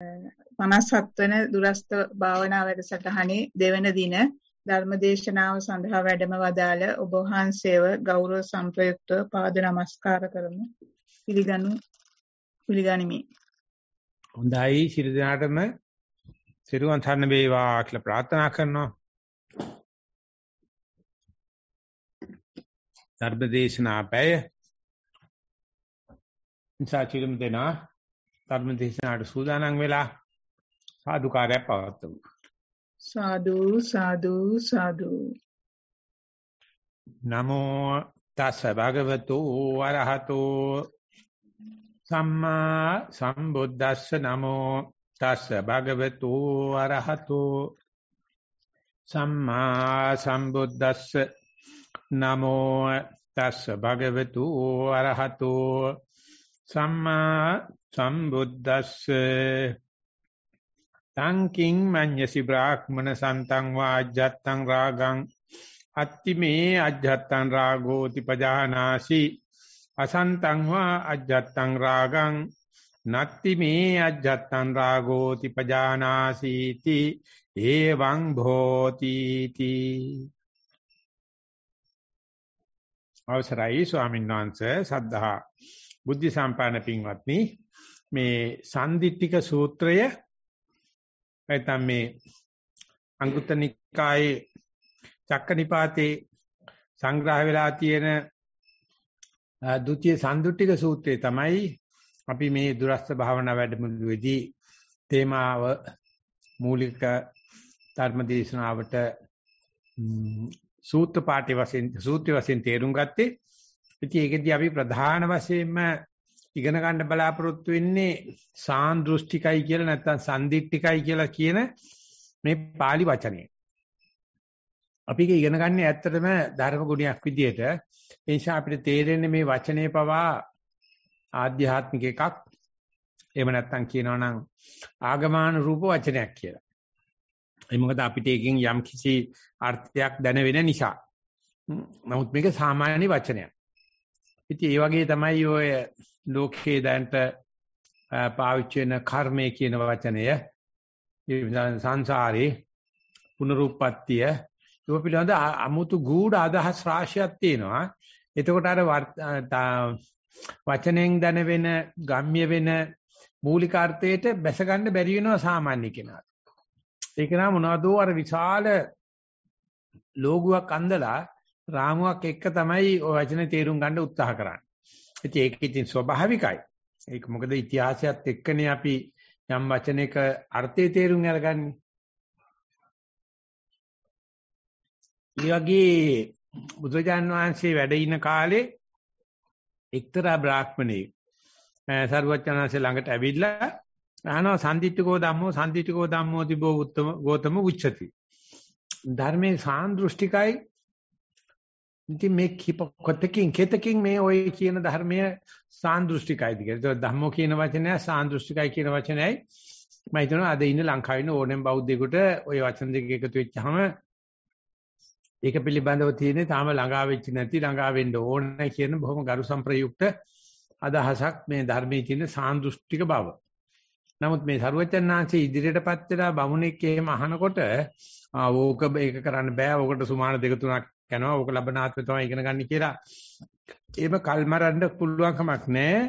57 වන දුරස්ත භාවනා වැඩසටහනේ දෙවන දින ධර්මදේශනාව සඳහා වැඩම වදාළ ඔබ වහන්සේව ගෞරව සම්ප්‍රයුක්තව පාද නමස්කාර කරමු. පිළිගනු පිළිගනිමි. හොඳයි ශිරු දිනාටම සිරුවන් සරණ වේවා කියලා ප්‍රාර්ථනා කරනවා. ධර්මදේශනා පැය ඉන්සාචිලම් දෙනා ධර්මදේශනාට සූදානම් වෙලා සාදුකාරයක් පවත්වමු. සාදු සාදු සාදු. නමෝ තස්ස භගවතු වරහතෝ. සම්මා සම්බුද්දස්ස නමෝ තස්ස භගවතු වරහතෝ. සම්මා සම්බුද්දස්ස නමෝ තස්ස භගවතු වරහතෝ සම්මා සම්බුද්දස්ස. තංකින් මඤ්ඤසි බ්‍රාහ්මන සන්තං වාජ්ජත්තං රාගං. අත්තිමේ අජ්ජත්තං රාගෝති පජානාසි. අසන්තං වා අජ්ජත්තං රාගං. නත්ති මේ අජ්ජත්තං රාගෝති පජානාසීති. එවං භෝති තී අවසරයි ස්වාමීන් වහන්සේ සද්ධා. බුද්ධ සම්පාදන පින්වත්නි මේ සම්දිත්තික සූත්‍රය නැත්නම් මේ අංගුත්තර නිකායේ චක්කනිපාතේ සංග්‍රහ වෙලා තියෙන ဒုတိ ය සම්දුට්ටික සූත්‍රය තමයි අපි මේ දුරස්ත භාවනා වැඩමුළුවේදී තේමාව මූලික ධර්ම දේශනාවට සූත්‍ර පාඨය වශයෙන් සූත්‍ර වශයෙන් තේරුම් ගත්තේ. ඉතින් ඒකෙදී අපි ප්‍රධාන වශයෙන්ම ඉගෙන ගන්න බලාපොරොත්තු වෙන්නේ සාන්දෘෂ්ටිකයි කියලා නැත්නම් සම්දිට්ඨිකයි කියලා කියන මේ pāli වචනේ. අපි ඒක ඉගෙන ගන්න ඇත්තටම ධර්ම ගුණයක් විදියට ඒ නිසා අපිට තේරෙන්නේ මේ වචනේ පවා ආධ්‍යාත්මික එකක්. එහෙම නැත්නම් කියනවා නම් ආගමාන රූප වචනයක් කියලා. ඒ මොකද අපිට එකකින් යම් කිසි අර්ථයක් දැන වෙන නිසා. නමුත් මේක සාමාන්‍ය වචනයක්. ඉතින් ඒ වගේ තමයි ඔය ලෝකයේ දැනට පාවිච්චි වෙන කර්මය කියන වචනය සංසාරේ පුනරුත්පත්තිය ඒක පිළිබඳ අමුතු ගූඪ අදහස් රාශියක් තියෙනවා. එතකොට අර වචනෙන් දැන වෙන ගම්ම්‍ය වෙන මූලික අර්ථයට බැස ගන්න බැරි වෙනවා සාමාන්‍ය කෙනාට. ඒක නම් මොනවදෝ අර විශාල ලෝගුවක් අඳලා රාමුවක් එක්ක තමයි ඔය වචනේ තේරුම් ගන්න උත්සාහ කරන්නේ. ඉතින් ඒක ඉතින් ස්වභාවිකයි. ඒක මොකද ඉතිහාසයත් එක්කනේ අපි යම් වචනයක අර්ථය තේරුම් අරගන්නේ. ඒ වගේ බුදුජාන් වහන්සේ වැඩ ඉන කාලේ එක්තරා බ්‍රාහ්මණෙක් සර්වඥාන්සේ ළඟට ඇවිල්ලා අහනවා සම්දිත්තිකෝ ධම්මෝ සම්දිත්තිකෝ ධම්මෝ තිබෝ උත්තම ගෝතම උච්චති. ධර්මයේ සාන්දෘෂ්ටිකයි ඉතින් මේ කීප කොටකින් කෙතකින් මේ ඔය කියන ධර්මය සාන්දෘෂ්ටිකයිද කියලා. ඒක ධම්මෝ කියන වචනය සාන්දෘෂ්ටිකයි කියන වචනයයි මම හිතනවා අද ඉන්න ලංකාවේ ඉන්න ඕනෑම බෞද්ධයෙකුට ওই වචන දෙක එකතු වෙච්චාම ඒක පිළිබඳව තියෙන තාම ළඟා වෙච්ච නැති ළඟා වෙන්න ඕන කියන බොහොම ගරු සම්ප්‍රයුක්ත අදහසක් මේ ධර්මයේ තියෙන සාන්දෘෂ්ටික බව. නමුත් මේ ਸਰුවචනාංශයේ ඉදිරියටපත් වෙලා බමුණෙක් එහෙම අහනකොට ඕක මේක කරන්න බෑ. ඕකට සුමාන දෙක තුනක් යනවා. ඕක ලබනාත්ම තමයි ඉගෙන ගන්න කියලා. එහෙම කල්මරන්න පුළුවන් කමක් නැහැ.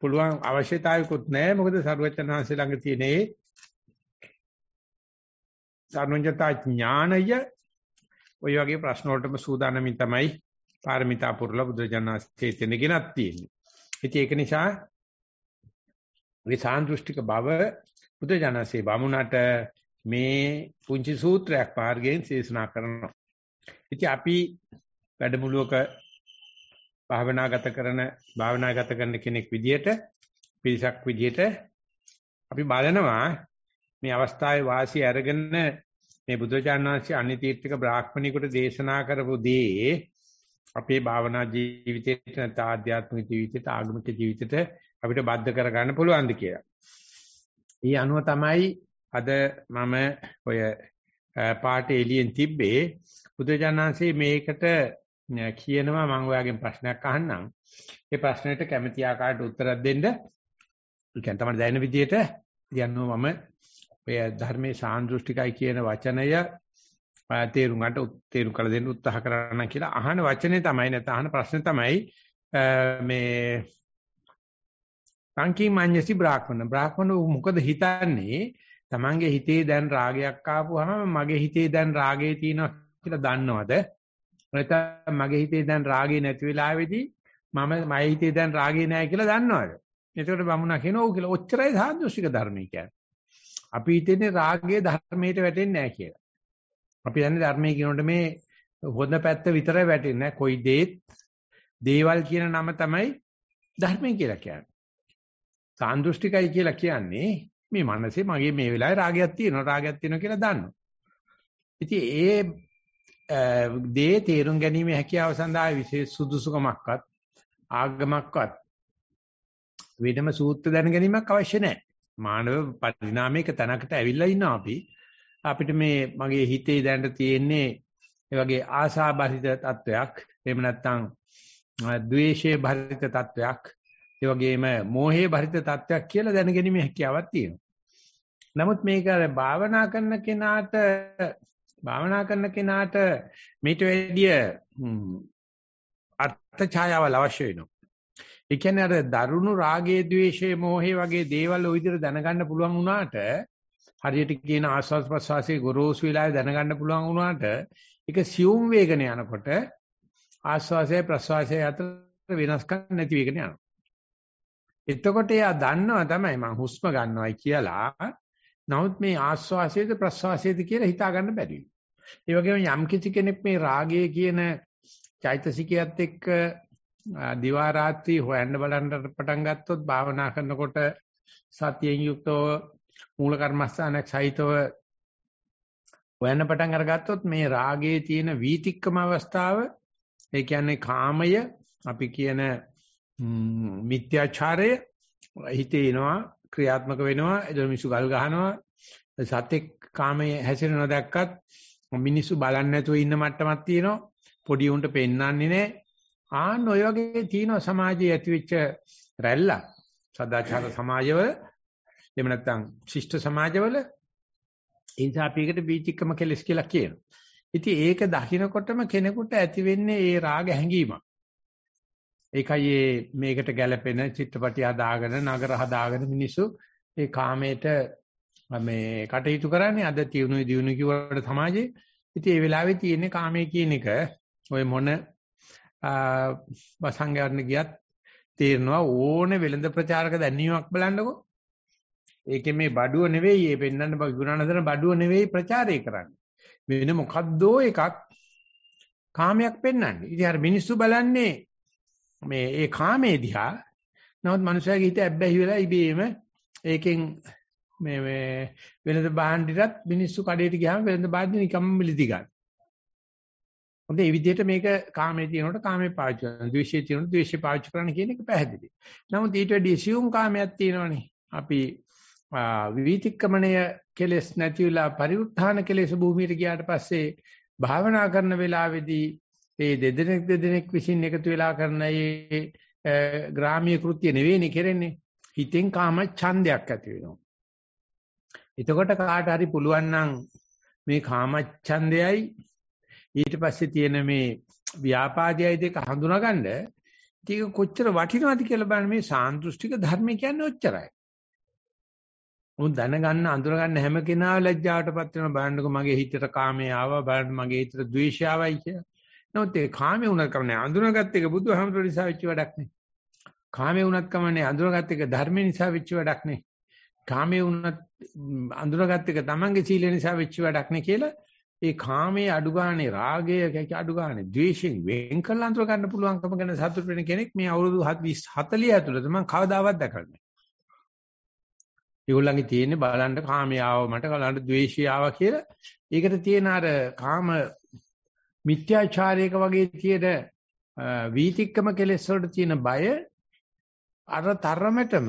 පුළුවන් අවශ්‍යතාවයකුත් නැහැ. මොකද සරුවචනාංශي ළඟ තියෙන ඒ සර්වඥතා ඥානය ඔය වගේ ප්‍රශ්න වලටම සූදානමින් තමයි පාරමිතා පුරලා බුදුජානනාථේ තෙනගෙනක් තියෙන්නේ. ඉතින් ඒක නිසා මේ සාන්දෘෂ්ටික බව බුදුජානනාථේ බමුණට මේ පුංචි සූත්‍රයක් මාර්ගයෙන් දේශනා කරනවා. ඉතින් අපි වැඩමුළුවක භාවනාගත කරන භාවනාගත කරන කෙනෙක් විදියට පිරිසක් විදියට අපි බලනවා මේ අවස්ථාවේ වාසිය අරගෙන මේ බුදුචාන් වහන්සේ අනිතීර්ථක බ්‍රාහ්මණිකට දේශනා කරපු දේ අපේ භාවනා ජීවිතේට නැත්නම් ආධ්‍යාත්මික ජීවිතේට ආගමික ජීවිතේට අපිට බද්ධ කරගන්න පුළුවන්ද කියලා. ඊ අනුව තමයි අද මම ඔය පාටේ එළියෙන් තිබ්බේ බුදුජානන්සේ මේකට කියනවා මම ඔයාගෙන් ප්‍රශ්නයක් අහන්නම්. ඒ ප්‍රශ්නෙට කැමැති ආකාරයට උත්තරයක් දෙන්න. ඒ කියන්නේ තමයි දැනෙන විදිහට කියනවා මම ඔය ධර්මයේ සාන්දෘෂ්ටිකයි කියන වචනය තේරුම් ගන්නට තේරුම් කළ දෙන්න උත්සාහ කරන්න කියලා අහන වචනේ තමයි නැත්නම් අහන ප්‍රශ්නේ තමයි මේ සංකී මඤ්ඤසි බ්‍රාහ්මණ බ්‍රාහ්මණ මොකද හිතන්නේ Tamange හිතේ දැන් රාගයක් ආපුවාම මගේ හිතේ දැන් රාගේ තියෙනවා කියලා දන්නවද? නැත්නම් මගේ හිතේ දැන් රාගේ නැති වෙලාවේදී මම මගේ හිතේ දැන් රාගේ නැහැ කියලා දන්නවද? එතකොට බමුණා කියනවා ඔව් කියලා. ඔච්චරයි සාදෘශික ධර්මය කියන්නේ. අපි හිතන්නේ රාගයේ ධර්මයට වැටෙන්නේ නැහැ කියලා. අපි දන්නේ ධර්මයේ කියනකොට මේ හොඳ පැත්ත විතරයි වැටෙන්නේ නැහැ. කොයි දේත් දේවල් කියන නම තමයි ධර්මය කියලා කියන්නේ. සාන්දෘෂ්ටිකයි කියලා කියන්නේ මේ මනසේ මගේ මේ වෙලාවේ රාගයක් තියෙනවා රාගයක් තියෙනවා කියලා දන්නවා. ඉතින් ඒ දේ තේරුම් ගැනීම හැකියාව සඳහා විශේෂ සුදුසුකමක්වත් ආගමක්වත් වෙනම සූත්‍ර දැන ගැනීමක් අවශ්‍ය නැහැ. මානව පරිණාමයක තැනකට ඇවිල්ලා ඉන්නවා අපි. අපිට මේ මගේ හිතේ දැනට තියෙන්නේ ඒ වගේ ආශාබරිත තත්වයක් එහෙම නැත්නම් ද්වේෂයේ බරිත තත්වයක් ඒ වගේම මෝහයේ බරිත තත්වයක් කියලා දැනගැනීමේ හැකියාවක් තියෙනවා. නමුත් මේක භාවනා කරන කෙනාට භාවනා කරන කෙනාට මේට වැඩිය අර්ථ ඡායාවල් අවශ්‍ය වෙනවා. ඒ කියන්නේ අර දරුණු රාගයේ ද්වේෂයේ මෝහයේ වගේ දේවල් ওই විදිහට දැනගන්න පුළුවන් වුණාට හරියට කියන ආස්වාද ප්‍රසවාසයේ ගොරෝසු වෙලාවේ දැනගන්න පුළුවන් වුණාට ඒක සියුම් වේගන යනකොට ආස්වාසය ප්‍රසවාසය අතර වෙනස්කම් නැති වේගන යනවා. එතකොට එයා දන්නවා තමයි මං හුස්ම ගන්නවයි කියලා. නමුත් මේ ආස්වාසයේද ප්‍රසවාසයේද කියලා හිතා ගන්න බැරි ඒ වගේම යම් කිසි කෙනෙක් මේ රාගය කියන චෛතසිකයත් එක්ක දිවා රාත්‍රී හොයන්න බලන්න පටන් ගත්තොත් භාවනා කරනකොට සතියෙන් යුක්තව මූල කර්මස්ථානයක් සහිතව හොයන්න පටන් අරගත්තොත් මේ රාගයේ තියෙන වීතික්කම අවස්ථාව ඒ කියන්නේ කාමය අපි කියන මිත්‍යාචාරය හිතේ එනවා ක්‍රියාත්මක වෙනවා එදොන මිසු ගල් ගහනවා. සතෙක් කාමයේ හැසිරෙනවා දැක්කත් මිනිස්සු බලන්නේ නැතුව ඉන්න මට්ටමක් තියෙනවා. පොඩි උන්ට පෙන්වන්නේ නැහැ ආන්න ඔය වගේ තියෙනවා සමාජයේ ඇතිවෙච්ච රැල්ල. සදාචාර සමාජවල එහෙම නැත්නම් ශිෂ්ට සමාජවල. ඒ නිසා අපි ඒකට බීචික්කම කෙලස් කියලා කියනවා. ඉතින් ඒක දකින්නකොටම කෙනෙකුට ඇති වෙන්නේ ඒ රාග හැඟීමක්. ඒකයි මේකට ගැළපෙන චිත්‍රපටි හදාගෙන නගර හදාගෙන මිනිස්සු ඒ කාමයට මේ කටයුතු කරන්නේ අද තියුණු දියුණු කිව්වට සමාජයේ. ඉතින් ඒ වෙලාවේ තියෙන්නේ කාමයේ කියන එක ඔය මොන වසංගයන් ගියත් තේරෙනවා ඕනේ වෙළඳ ප්‍රචාරක දැනීමක් බලන්නකෝ ඒකේ මේ බඩුව නෙවෙයි මේ පෙන්වන්න විගුණන දන බඩුව නෙවෙයි ප්‍රචාරය කරන්නේ. වෙන මොකද්දෝ එකක් කාමයක් පෙන්වන්නේ. ඉතින් අර මිනිස්සු බලන්නේ මේ ඒ කාමයේ දිහා නමුත් මනුස්සයාගේ හිත ඇබ්බැහි වෙලා ඉබේම ඒකෙන් මේ මේ වෙනද බාණ්ඩිටත් මිනිස්සු කඩේට ගියාම වෙනද බාණ්ඩි නිකම්ම මිලිදි ගන්න. හොඳ ඒ විදිහට මේක කාමයේ තියෙනකොට කාමයේ පාවිච්චි කරනවා. ද්වේෂයේ තියෙනකොට ද්වේෂය පාවිච්චි කරන්න කියන එක පැහැදිලි. නමුත් ඊට වැඩි සියුම් කාමයක් තියෙනවනේ. අපි විවිතික්‍රමණය කෙලෙස් නැතිවලා පරිඋත්ථාන කෙලෙස් භූමියට ගියාට පස්සේ භාවනා කරන වෙලාවේදී ඒ දෙදෙනෙක් දෙදෙනෙක් විසින් එකතු වෙලා කරන ඒ ග්‍රාමීය කෘත්‍ය නෙවෙයිනේ කරන්නේ. හිතෙන් කාම ඡන්දයක් ඇති වෙනවා. එතකොට කාට හරි පුළුවන් නම් මේ කාම ඡන්දයයි ඊට පස්සේ තියෙන මේ ව්‍යාපාදයයි දෙක හඳුනාගන්න ඒක කොච්චර වටිනවද කියලා බලන්න. මේ සාන්දෘෂ්ටික ධර්ම කියන්නේ ඔච්චරයි. උන් දැනගන්න අඳුරගන්න හැම කෙනා ලැජ්ජාවටපත් වෙන බලන්නකො මගේ හිතට කාමයේ ආවා බලන්න මගේ හිතට ද්වේෂය ආවයි කියලා. නමුත් ඒ කාමයේ උනත් කමන්නේ අඳුනගත්ත එක බුදුහාමුදුරුවෝ නිසා වෙච්ච වැඩක් නේ. කාමයේ උනත් කමන්නේ අඳුනගත්ත එක ධර්ම නිසා වෙච්ච වැඩක් නේ. කාමයේ උනත් අඳුනගත්ත එක තමන්ගේ සීල නිසා වෙච්ච වැඩක් නේ කියලා ඒ කාමයේ අඩුගානේ රාගය අඩුගානේ ද්වේෂයෙන් වෙන් කරලා අඳුර ගන්න පුළුවන්කම ගැන සතුට වෙන කෙනෙක් මේ අවුරුදු 40 ඇතුළත මම කවදාවත් දැකලා නැහැ. ඒගොල්ලන්ගේ තියෙන්නේ බලන්න කාමයාව මට බලන්න ද්වේෂය ආවා කියලා. ඒකට තියෙන අර කාම මිත්‍යාචාරයක වගේ තියෙන වීතික්කම කෙලෙස් වලට තියෙන බය අර තරමටම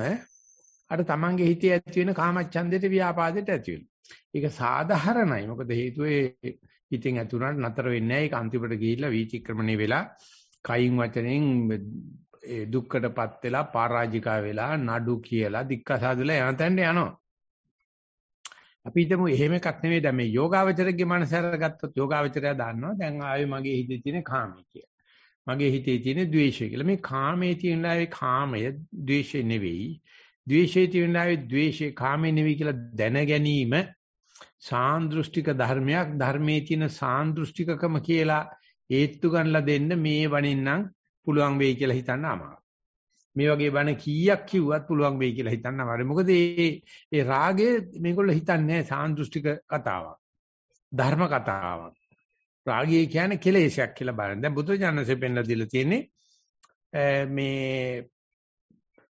අර තමන්ගේ හිතේ ඇති වෙන කාමච්ඡන්දෙට ව්‍යාපාදෙට ඇති වෙනවා. ඒක සාධාරණයි. මොකද හේතුව ඒ හිතෙන් ඇති වුණාට නතර වෙන්නේ නැහැ. ඒක අන්තිමට ගිහිල්ලා වීතික්‍රමණය වෙලා කයින් වචනෙන් ඒ දුක්කටපත් වෙලා පරාජිකා වෙලා නඩු කියලා දික්කසාදලා යන තැනට යනවා. අපි හිතමු එහෙම එකක් නෙවෙයි දැන් මේ යෝගාවචරයේ මනස අරගත්තොත් යෝගාවචරය දන්නවා දැන් ආයේ මගේ හිතේ තියෙන කාමය කියලා. මගේ හිතේ තියෙන ද්වේෂය කියලා. මේ කාමයේ තියෙන ආයේ කාමය ද්වේෂය නෙවෙයි. ද්වේෂයේ තියෙන ආයේ ද්වේෂය කාමය නෙවෙයි කියලා දැන ගැනීම සාන්දෘෂ්ටික ධර්මයක් ධර්මයේ තියෙන සාන්දෘෂ්ටිකකම කියලා ඒත්තු ගන්නලා දෙන්න මේ වණින්නම් පුළුවන් වෙයි කියලා හිතන්න අමාරුයි. මේ වගේ බණ කීයක් කිව්වත් පුළුවන් වෙයි කියලා හිතන්න අමාරුයි. මොකද මේ ඒ රාගය මේගොල්ලෝ හිතන්නේ සාන්දෘෂ්ටික කතාවක්. ධර්ම කතාවක්. රාගය කියන්නේ කෙලෙසයක් කියලා බලන්න. දැන් බුදුජානසෙ පෙන්ලා දීලා තියෙන්නේ මේ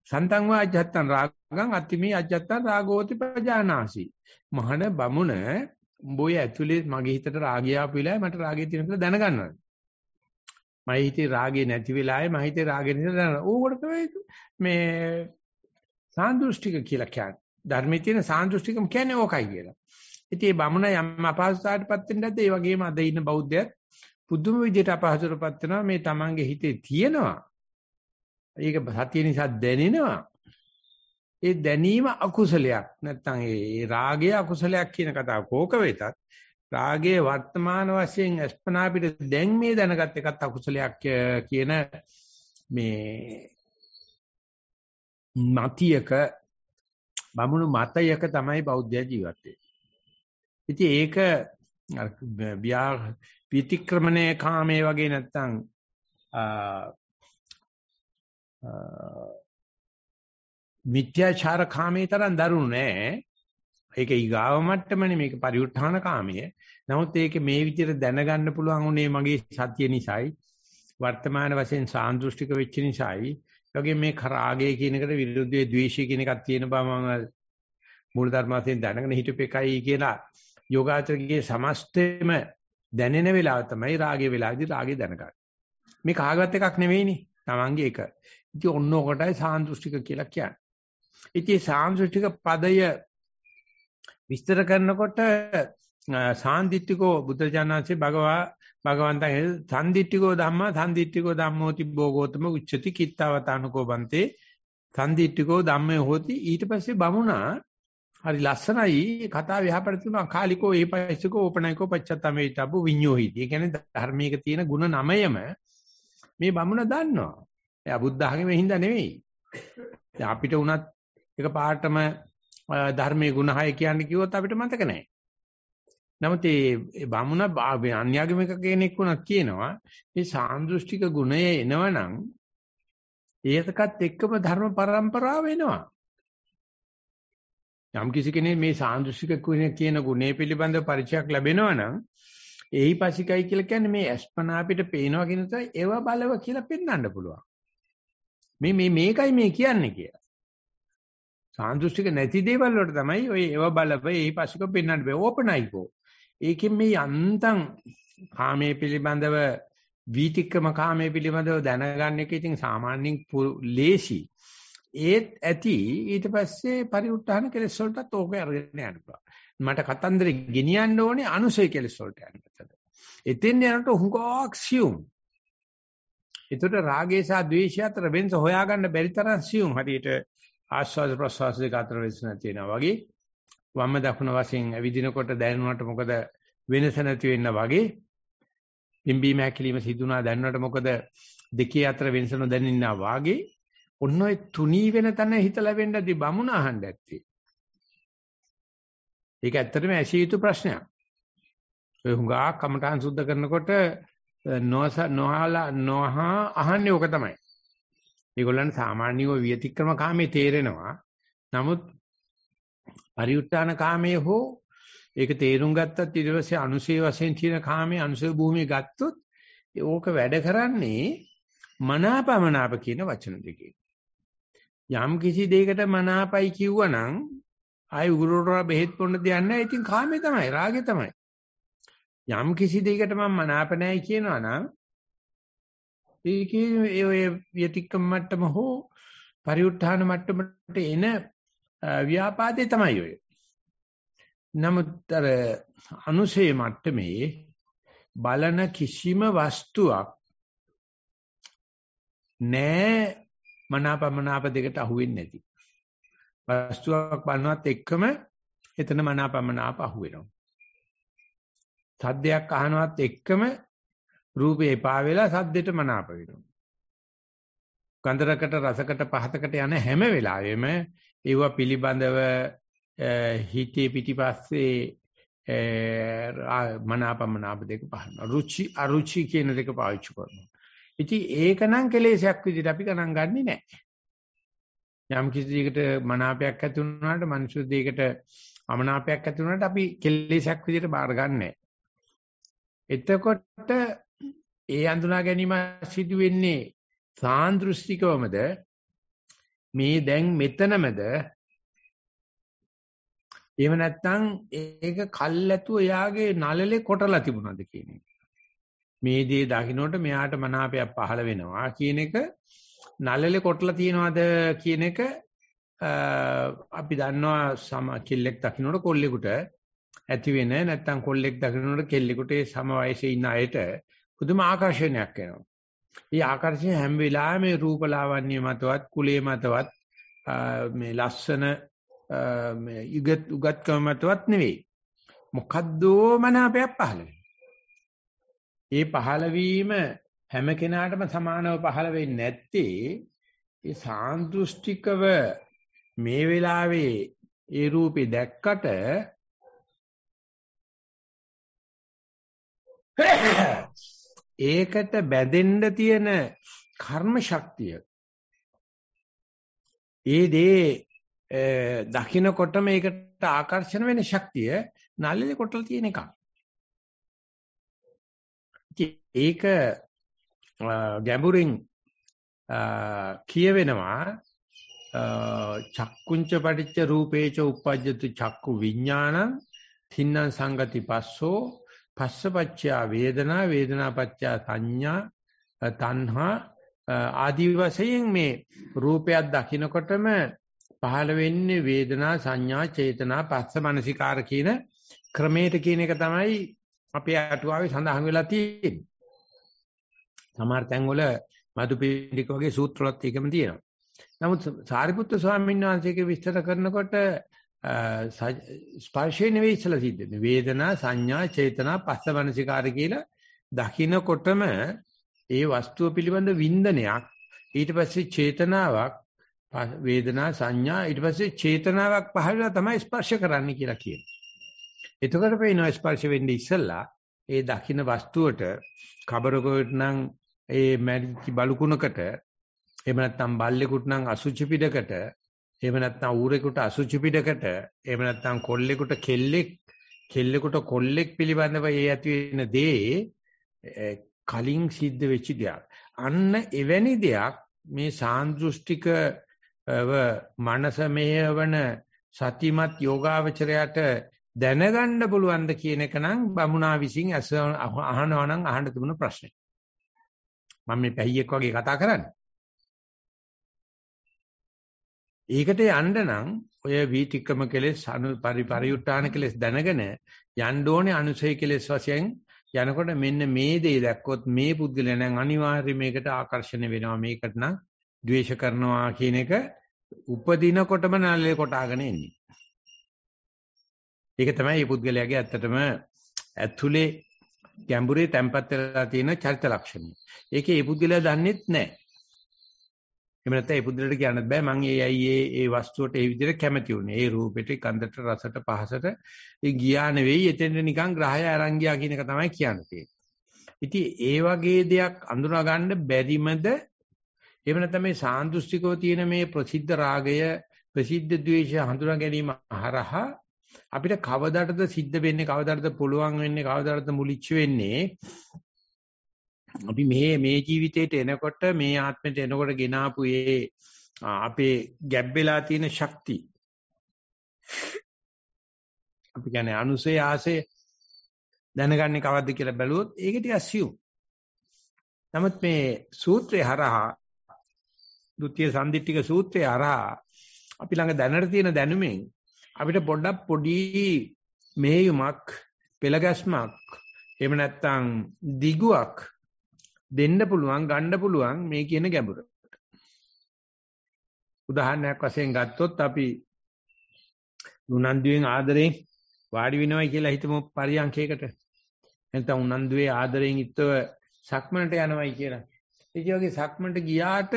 සන්තං වාජ්ජත්තං රාගං අතිමි අජ්ජත්තං රාගෝති පජානාසි. මහණ බමුණ උඹේ ඇතුලේ මගේ හිතට රාගය ආපු වෙලාවේ මට රාගය තියෙන කියලා දැනගන්නවා. මගේ හිතේ රාගේ නැති වෙලාවේ මගේ හිතේ රාගේ නිසා දැනන. ඕකට තමයි මේ සාන්දෘෂ්ටික කියලා කියන්නේ. ධර්මයේ තියෙන සාන්දෘෂ්ටිකම කියන්නේ ඕකයි කියලා. ඉතින් මේ බමුණ යම් අපහසුතාවයටපත් වෙන්න නැද්ද? ඒ වගේම අද ඉන්න බෞද්ධයත් පුදුම විදිහට අපහසුතාවටපත් වෙනවා මේ තමන්ගේ හිතේ තියෙනවා. ඒක සතිය නිසා දැනෙනවා. ඒ දැනීම අකුසලයක්. නැත්තම් ඒ රාගය අකුසලයක් කියන කතාව කෝක වෙතත් රාගයේ වර්තමාන වශයෙන් අස්පනා පිට දැන් මේ දැනගත් එකත් අකුසලයක් කියන මේ මතියක බමුණු මතයක තමයි බෞද්ධ ජීවත් වෙන්නේ. ඉතින් ඒක ව්‍යා විතික්‍රමණය කාමයේ වගේ නැත්තම් මිත්‍යාචාර කාමයේ තරම් දරුණු නෑ. ඒක ඊගාව මට්ටමනේ මේක පරිඋත්ථාන කාමය. නමුත් ඒක මේ විදිහට දැනගන්න පුළුවන් උනේ මගේ සත්‍ය නිසායි. වර්තමාන වශයෙන් සාන්දෘෂ්ටික වෙච්ච නිසායි. ඒගොල්ලෝ මේ රාගය කියන එකට විරුද්ධයේ ද්වේෂය කියන එකක් තියෙන බව මම මූල ධර්මාවෙන් දැනගෙන හිටපෙකයි කියලා යෝගාචරයේ සමස්තෙම දැනෙන වෙලාව තමයි රාගයේ වෙලාවේදී රාගය දැනගන්නේ. මේ කාගවත් එකක් නෙවෙයිනේ. Tamange එක. ඉතින් ඔන්න ඔකටයි සාන්දෘෂ්ටික කියලා කියන්නේ. ඉතින් සාන්දෘෂ්ටික පදය විස්තර කරනකොට සාන්දිටිකෝ බුද්ධජානනාංශේ භගවා භගවන්තන් සම්දිටිකෝ ධම්මා සම්දිටිකෝ ධම්මෝති භෝගෝතම උච්චති කිත්තවතානුකෝ බන්තේ සම්දිටිකෝ ධම්මේ හෝති ඊට පස්සේ බමුණා හරි ලස්සනයි කතාව යහපත් තුන කාලිකෝ ඒපයිසකෝ ඕපනයිකෝ පච්චත්තමේතබ්බු විඤ්ඤෝහිති. ඒ කියන්නේ ධර්මයක තියෙන ಗುಣ නමයම මේ බමුණ දන්නවා. එයා බුද්ධ ආගමේ හින්දා නෙවෙයි. දැන් අපිට උනත් එක පාටම ධර්මයේ ගුණහය කියන්නේ කිව්වොත් අපිට මතක නැහැ. නමුත් මේ බමුණ අන්‍යාගමික කෙනෙක් වුණත් කියනවා මේ සාන්දෘෂ්ටික ගුණය එනවනම් ඒකත් එක්කම ධර්ම પરම්පරාව එනවා. යම් කිසි කෙනෙක් මේ සාන්දෘෂ්ටික කියන ගුණය පිළිබඳව පරිචයක් ලැබෙනවා නම් එහි පසිකයි කියලා කියන්නේ මේ අස්පනා අපිට පේනවා කියන තේ ඒව බලව කියලා පෙන්වන්න පුළුවන්. මේ මේ මේකයි මේ කියන්නේ කියලා. සාන්දෘෂ්ටික නැති දේවල් වලට තමයි ඔය ඒව බලව එහි පසික පෙන්වන්න බෑ ඕපනයිකෝ. ඒකෙන් මේ යන්තම් කාමයේ පිළිබඳව වීතික්‍රම කාමයේ පිළිබඳව දැනගන්න එක ඉතින් සාමාන්‍යයෙන් ලේසි. ඒත් ඇති ඊට පස්සේ පරිඋත්ථාන කෙලෙස් වලටත් ඕක අරගෙන යන්න පුළුවන්. මට කතන්දරේ ගෙනියන්න ඕනේ අනුසය කෙලෙස් වලට යන්න පැත්තට. එතෙන් යනකොට හුඟක් සියුම්. ඒතර රාගය සහ ද්වේෂය අතර වෙනස හොයාගන්න බැරි තරම් සියුම්. හරියට ආස්වාද ප්‍රසවාස දෙක අතර වෙනස නැතිනවා වගේ වම්ම දකුණ වශයෙන් ඇවිදිනකොට දැනුණාට මොකද වෙනස නැති වෙන්න වගේ පිම්බීම හැකිලිම සිදුනා දැනුණාට මොකද දෙකේ අතර වෙනස නොදැනින්නා වාගේ ඔන්න ඔය තුනී වෙන තැන හිතලා වෙන්නදී බමුණ අහන්න ඇත්තේ ඒක ඇත්තටම ඇසිය යුතු ප්‍රශ්නයක්. ඔය හුඟා කමඨාන් සුද්ධ කරනකොට නොස නොහලා නොහා අහන්නේ ඕක තමයි. ඒගොල්ලන් සාමාන්‍යව විතික්‍රම කාමේ තේරෙනවා. නමුත් පරිඋත්තාන කාමයේ හෝ ඒක තේරුම් ගත්තත් ඊට පස්සේ අනුශේ වශයෙන් තියෙන කාමයේ අනුශේ භූමිය ගත්තොත් ඕක වැඩ කරන්නේ මනාපමනාප කියන වචන දෙකේ. යම් කිසි දෙයකට මනාපයි කිව්වනම් ආයි උගුරට බෙහෙත් පොන්න දෙයක් නැහැ. ඉතින් කාමේ තමයි, රාගේ තමයි. යම් කිසි දෙයකට මම මනාප නැහැ කියනවා නම් ඒකේ ඒ ඔය විතික්කම මට්ටම හෝ පරිඋත්ථාන මට්ටමට එන ව්‍යාපාදේ තමයි ඔය. නමුත් අර අනුසේ මට්ටමේ බලන කිසිම වස්තුවක් නෑ මනාපමනාප දෙකට අහුවෙන්නේ නැති. වස්තුවක් බලනවත් එක්කම එතන මනාපමනාප අහු වෙනවා. සද්දයක් අහනවත් එක්කම රූපේ එපා වෙලා සද්දෙට මනාප වෙනවා. ගන්ධරකට රසකට පහතකට යන හැම වෙලාවෙම ඒව පිළිබඳව හිතේ පිටිපස්සේ මනාපමනාප දෙක පහනවා. රුචි අරුචි කියන දෙක පාවිච්චි කරනවා. ඉතින් ඒකනම් කෙලෙසයක් විදිහට අපි ගණන් ගන්නෙ නැහැ. යම් කිසි දෙයකට මනාපයක් ඇති වුණාට මනුෂ්‍ය දෙයකට අමනාපයක් ඇති වුණාට අපි කෙලෙසයක් විදිහට බාර ගන්නෑ. එතකොට ඒ අඳුනා ගැනීම සිදු වෙන්නේ සාන්දෘෂ්ටිකවමද මේ දැන් මෙතනමද එහෙම නැත්නම් ඒක කල්ැතුව එයාගේ නළලේ කොටලා තිබුණාද කියන එක. මේ දේ දකින්නට මෙයාට මනාපයක් පහළ වෙනවා කියන එක නළලේ කොටලා තියනවාද කියන එක අපි දන්නවා සම කිල්ලෙක් දකින්නට කොල්ලෙකුට ඇති වෙන නැත්නම් කොල්ලෙක් දකින්නට කෙල්ලෙකුට ඒ සම වයසේ ඉන්න අයට පුදුම ආකර්ෂණයක් එනවා. ඒ ආකර්ෂණය හැම වෙලාවෙම රූපලාවන්‍ය මතවත් කුලයේ මතවත් මේ ලස්සන මේ යුගත් උගත්කම මතවත් නෙවෙයි. මොකද්දෝ මනාපයක් පහළ ඒ පහළ වීම හැම කෙනාටම සමානව පහළ වෙන්නේ නැත්තේ ඒ සාන්දෘෂ්ටිකව මේ වෙලාවේ ඒ රූපේ දැක්කට ඒකට බැඳෙන්න තියෙන කර්ම ශක්තිය ඒ දේ දකින්නකොට මේකට ආකර්ෂණ වෙන ශක්තිය නළලේ කොටලා තියෙන එකක්. ඒක ගැඹුරින් කියවෙනවා චක්කුංච පටිච්ච රූපේච uppajjatu චක්කු විඥානං තින්නම් සංගති පස්සෝ පස්සපච්චා වේදනා වේදනාපච්චා සංඥා තණ්හා ආදී වශයෙන් මේ රූපයක් දකිනකොටම පහළ වෙන්නේ වේදනා සංඥා චේතනා පස්ස මනසිකාර කියන ක්‍රමයට කියන එක තමයි අපේ අටුවාවේ සඳහන් වෙලා තියෙන්නේ. සමහර තැන්වල මදුපිණ්ඩික වගේ සූත්‍රවලත් ඒකම තියෙනවා. නමුත් සාරිපුත්‍ර ස්වාමීන් වහන්සේගේ විස්තර කරනකොට ස්පර්ශේ නෙවෙයි ඉස්සලා සිද්ධ වෙන්නේ. වේදනා සංඥා චේතනා පස්ස මනසිකාර කියලා දකින්නකොටම ඒ වස්තුව පිළිබඳ වින්දනයක් ඊට පස්සේ චේතනාවක් වේදනා සංඥා ඊට පස්සේ චේතනාවක් පහළලා තමයි ස්පර්ශ කරන්න කියලා කියන්නේ. එතකොට පේනවා ස්පර්ශ වෙන්නේ ඉස්සලා ඒ දකින්න වස්තුවට කබරකට නම් ඒ මැරිච්ච බලුකුණකට එහෙම නැත්නම් බල්ලෙකුට නම් අසුචි පිටකට එහෙම නැත්නම් ඌරෙකුට අසුචි පිටකට එහෙම නැත්නම් කොල්ලෙකුට කෙල්ලෙක් කෙල්ලෙකුට කොල්ලෙක් පිළිබඳව ඒ ඇති වෙන දේ කලින් සිද්ධ වෙච්ච දෙයක්. අන්න එවැනි දෙයක් මේ සාන්දෘෂ්ටික මනස මෙහෙවන සතිමත් යෝගාවචරයට දැනගන්න පුළුවන්ද කියන එක නම් බමුණා විසින් අහනවා නම් අහන්න තිබුණ ප්‍රශ්නේ. මම මේ පැහියෙක් වගේ කතා කරන්නේ. ඒකට යන්න නම් ඔය වීතික්‍රම කෙලෙස් අනු පරිපරිඋත්තාන කෙලෙස් දැනගෙන යන්න ඕනේ අනුසය කෙලෙස් වශයෙන් යනකොට මෙන්න මේ දේ දැක්කොත් මේ පුද්ගලයා නම් අනිවාර්යයෙන් මේකට ආකර්ෂණය වෙනවා මේකට නම් ද්වේෂ කරනවා කියන එක උපදිනකොටම නළලේ කොටාගෙන එන්නේ. ඒක තමයි මේ පුද්ගලයාගේ ඇත්තටම ඇතුලේ ගැඹුරේ තැම්පත් වෙලා තියෙන චරිත ලක්ෂණය. ඒකේ මේ පුද්ගලයා දන්නේත් නැහැ. එහෙම නැත්නම් මේ පුද්ගලයාට කියන්නත් බෑ මං ඒ අයි ඒ ඒ වස්තුවට ඒ විදිහට කැමති උනේ. ඒ රූපෙට, ගන්ධට, රසට, පහසට ඒ ගියා නෙවෙයි එතෙන්ට නිකන් ග්‍රහය අරන් ගියා කියන එක තමයි කියන්නේ. ඉතින් ඒ වගේ දෙයක් අඳුනා ගන්න බැරිමද එහෙම නැත්නම් මේ සාන්දෘෂ්ටිකව තියෙන මේ ප්‍රසිද්ධ රාගය ප්‍රසිද්ධ ද්වේෂය හඳුනා ගැනීම හරහා අපිට කවදාටද සිද්ධ වෙන්නේ කවදාටද පුළුවන් වෙන්නේ කවදාටද මුලිච්ච වෙන්නේ අපි මේ මේ ජීවිතේට එනකොට මේ ආත්මෙට එනකොට ගෙනාපු ඒ අපේ ගැබ්බෙලා තියෙන ශක්තිය අපි කියන්නේ අනුසේ ආසේ දැනගන්නේ කවද්ද කියලා බැලුවොත් ඒක ටික assume. නමුත් මේ සූත්‍රය හරහා ဒုတိ ය සම්දිත්තික සූත්‍රය හරහා අපි ළඟ දැනට තියෙන දැනුමෙන් අපිට පොඩ්ඩක් පොඩි මේයුමක් පෙළගැස්මක් එහෙම නැත්නම් දිගුවක් දෙන්න පුළුවන් ගන්න පුළුවන් මේ කියන ගැඹුර. උදාහරණයක් වශයෙන් ගත්තොත් අපි උනන්දුවෙන් ආදරෙන් වාඩි වෙනවයි කියලා හිතමු පරියන්කයකට. නැත්නම් උනන්දුවේ ආදරෙන් යුක්තව සක්මනට යනවයි කියලා. ඒ වගේ සක්මනට ගියාට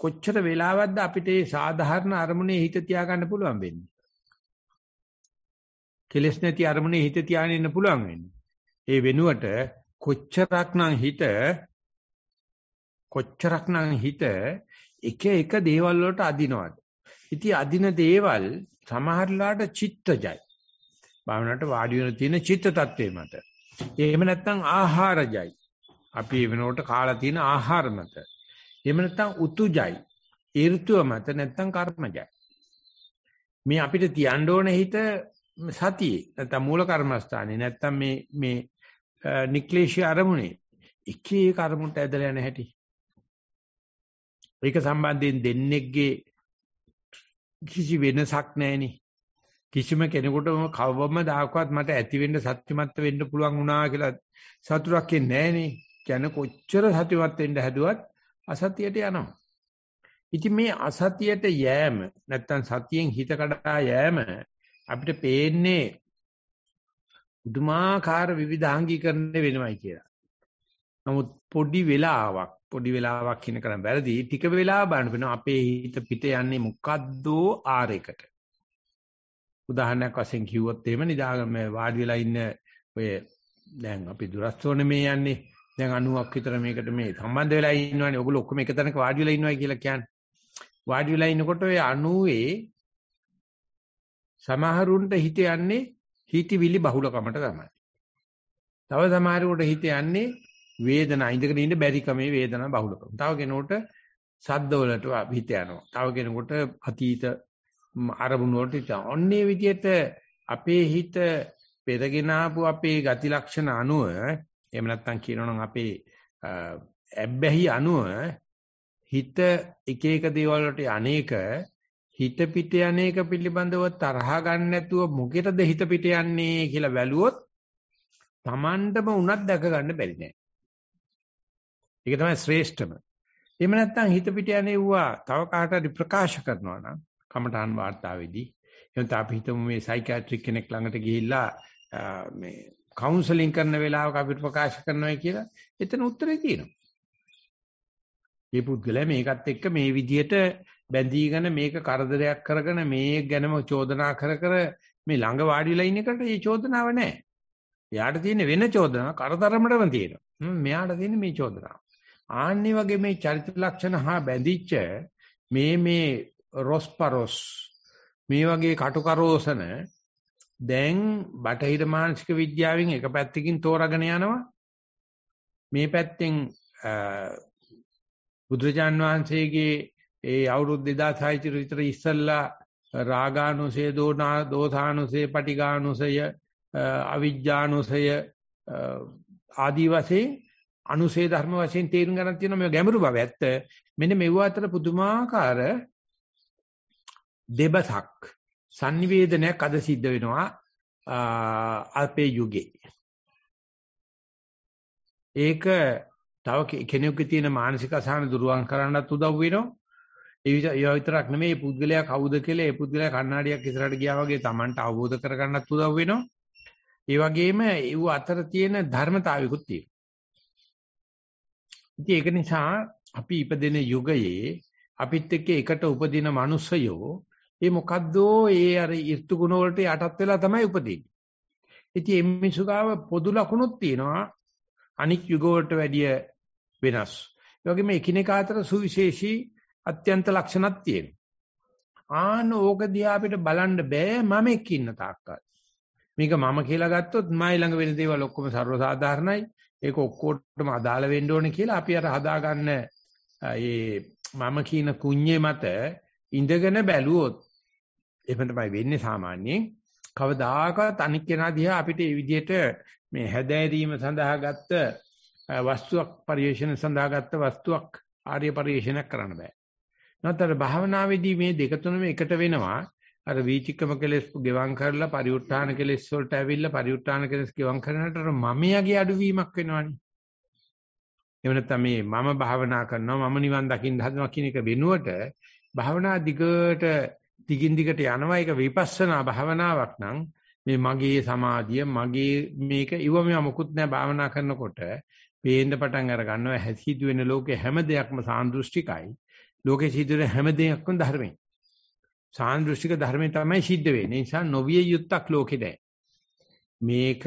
කොච්චර වෙලාවක්ද අපිට මේ සාධාරණ අරමුණේ හිත තියාගන්න පුළුවන් වෙන්නේ. කෙලස් නැති අරමුණේ හිත තියාගෙන ඉන්න පුළුවන් වෙන්නේ. ඒ වෙනුවට කොච්චරක්නම් හිත කොච්චරක්නම් හිත එක එක දේවල් වලට අදිනවද? ඉතින් අදින දේවල් සමහරලාට චිත්තජයි. භාවනාවට වාඩි වෙන තියෙන චිත්ත tattve මත. එහෙම නැත්නම් ආහාරජයි. අපි වෙනකොට කාලා තියෙන ආහාර මත. එහෙම නැත්නම් උතුජයි. ඍතුව මත නැත්නම් කර්මජයි. මේ අපිට තියන්න ඕන හිත සතියේ නැත්නම් මූල කර්මස්ථානේ නැත්නම් මේ මේ නික්ලේශී අරමුණේ එක එක අරමුණට ඇදලා යන හැටි. ඒක සම්බන්ධයෙන් දෙන්නේගේ කිසි වෙනසක් නැහෙනි. කිසිම කෙනෙකුටම කවවම දායකවත් මට ඇති වෙන්න සත්‍යමත් වෙන්න පුළුවන් වුණා කියලා සතුටක් එන්නේ නැහනේ. කියන කොච්චර සත්‍යමත් වෙන්න හැදුවත් අසතියට යනවා. ඉතින් මේ අසතියට යෑම නැත්තම් සතියෙන් හිත කඩා යෑම අපිට පේන්නේ උදුමාකාර විවිධාංගීකරණය වෙනවයි කියලා. නමුත් පොඩි වෙලාවක් පොඩි වෙලාවක් කියන කරන් වැරදි ටික වෙලාව බලන්න වෙනවා අපේ හිත පිට යන්නේ මොකද්ද ආරයකට. උදාහරණයක් වශයෙන් කිව්වොත් එහෙම නිදාගම වාඩි වෙලා ඉන්න ඔය දැන් අපි දුරස්තෝනේ මේ යන්නේ දැන් 90ක් විතර මේකට මේ සම්බන්ධ වෙලා ඉන්නවනේ ඔයගොල්ලෝ ඔක්කොම එක තැනක වාඩි වෙලා ඉන්නවා කියලා කියන්නේ වාඩි වෙලා ඉනකොට ඔය 90 සමහරුන්ට හිත යන්නේ හිතවිලි බහුලකමට තමයි. තව සමහරකට හිත යන්නේ වේදනා ඉඳගෙන ඉන්න බැරි කමේ වේදනා බහුලකම. තව කෙනෙකුට සද්ද වලට හිත යනවා. තව කෙනෙකුට අතීත අරමුණු වලට හිත. ඔන්නේ විදිහට අපේ හිත පෙරගෙන ආපු අපේ ගති ලක්ෂණ අනුව එහෙම නැත්නම් කියනවනම් අපේ ඇබ්බැහි අනුව හිත එක එක දේවල් වලට අනේක හිත පිට යන්නේක පිළිබඳව තරහ ගන්න නැතුව මොකෙටද හිත පිට යන්නේ කියලා බැලුවොත් Tamanටම උනත් දැක ගන්න බැරි නෑ. ඒක තමයි ශ්‍රේෂ්ඨම. එහෙම නැත්නම් හිත පිට යන්නේ වුණා තව කාට හරි ප්‍රකාශ කරනවා නම් කමඨාන් වාර්තාවේදී එහෙනම් අපි හිතමු මේ සයිකියාට්‍රික් කෙනෙක් ළඟට ගිහිල්ලා මේ කවුන්සලින් කරන වෙලාවක අපිට ප්‍රකාශ කරනවා කියලා එතන උත්තරේ තියෙනවා. මේ පුද්ගලයා මේකත් එක්ක මේ විදියට බැඳීගෙන මේක කරදරයක් කරගෙන මේ ගැනම චෝදනා කර කර මේ ළඟ වාඩිලා ඉන්න එකට මේ චෝදනාව නැහැ. එයාට තියෙන වෙන චෝදනා කරදරමඩම තියෙනවා. මෙයාට තියෙන මේ චෝදනාව. ආන්නේ වගේ මේ චරිත ලක්ෂණ හා බැඳිච්ච මේ මේ රොස්පරොස් මේ වගේ කටුකරෝසන දැන් බටහිර මානසික විද්‍යාවෙන් එක පැත්තකින් තෝරාගෙන යනවා. මේ පැත්තෙන් බුදුරජාන් වහන්සේගේ ඒ අවුරුදු 2600 විතර ඉස්සල්ලා රාගානුසය දෝනා දෝසානුසය පටිඝානුසය අවිජ්ජානුසය ආදී වශයෙන් අනුසේ ධර්ම වශයෙන් තේරුම් ගන්න තියෙන මේ ගැඹුරු බව ඇත්ත මෙන්න මෙව අතර පුදුමාකාර දෙබසක් sannivedanayak අද සිද්ධ වෙනවා අපේ යුගයේ ඒක තව කෙනෙකුගේ තියෙන මානසික අසහන දුරුවන් කරන්නත් උදව් වෙනවා. ඒ විතරක් නෙමෙයි පුද්ගලයා කවුද කියලා ඒ පුද්ගලයා කණ්ණාඩියක් ඉස්සරහට ගියා වගේ Tamanට අවබෝධ කරගන්නත් උදව් වෙනවා. ඒ වගේම ඒව අතර තියෙන ධර්මතාවිකුත් තියෙනවා. ඉතින් ඒක නිසා අපි ඉපදෙන යුගයේ අපිත් එක්ක එකට උපදින මිනිස්සයෝ ඒ මොකද්දෝ ඒ අර ඍතු ගුණ වලට යටත් වෙලා තමයි උපදින්නේ. ඉතින් මේ මිසුගාව පොදු ලකුණුත් තියෙනවා අනික් යුග වලට වැඩිය වෙනස්. ඒ වගේම එකිනෙකා අතර සුවිශේෂී අත්‍යන්ත ලක්ෂණක් තියෙනවා. ආන ඕක දිහා අපිට බලන්න බෑ මම එක්ක ඉන්න තාක්කල්. මේක මම කියලා ගත්තොත් මයි ළඟ වෙන දේවල් ඔක්කොම ਸਰව සාධාරණයි. ඒක ඔක්කොටම අදාළ වෙන්න ඕනේ කියලා අපි අර හදාගන්න ඒ මම කියන කුඤ්ඤේ මත ඉඳගෙන බැලුවොත් එහෙම තමයි වෙන්නේ සාමාන්‍යයෙන්. කවදාකවත් අනික් කෙනා දිහා අපිට මේ විදිහට මේ හැදෑරීම සඳහා ගත්ත වස්තුවක් පරිශන සඳහා ගත්ත වස්තුවක් ආර්ය පරිශනයක් කරන්න බෑ. නැත්නම් භාවනාවේදී මේ දෙක තුනම එකට වෙනවා. අර වීචිකම කෙලස් ගෙවම් කරලා පරිඋත් ทาน කෙලස් වලට ඇවිල්ලා පරිඋත් ทาน කෙලස් ගෙවම් කරනට මමයාගේ අඩුවීමක් වෙනවනේ. එහෙම නැත්නම් මේ මම භාවනා කරනවා මම නිවන් දකින්න හදනවා කියන එක වෙනුවට භාවනා දිගට දිගින් දිගට යනවා ඒක විපස්සනා භාවනාවක් නම් මේ මගේ සමාධිය මගේ මේක ඉව මෙව මොකුත් නැහැ භාවනා කරනකොට පේන්න පටන් අර ගන්නවා හැසිදු වෙන ලෝකේ හැම දෙයක්ම සාන්දෘෂ්ටිකයි ලෝකේ සිදුවෙන හැම දෙයක්ම ධර්මයි සාන්දෘෂ්ටික ධර්මයෙන් තමයි සිද්ධ වෙන්නේ ඒ නිසා නොවිය යුත්තක් ලෝකේ නැහැ මේක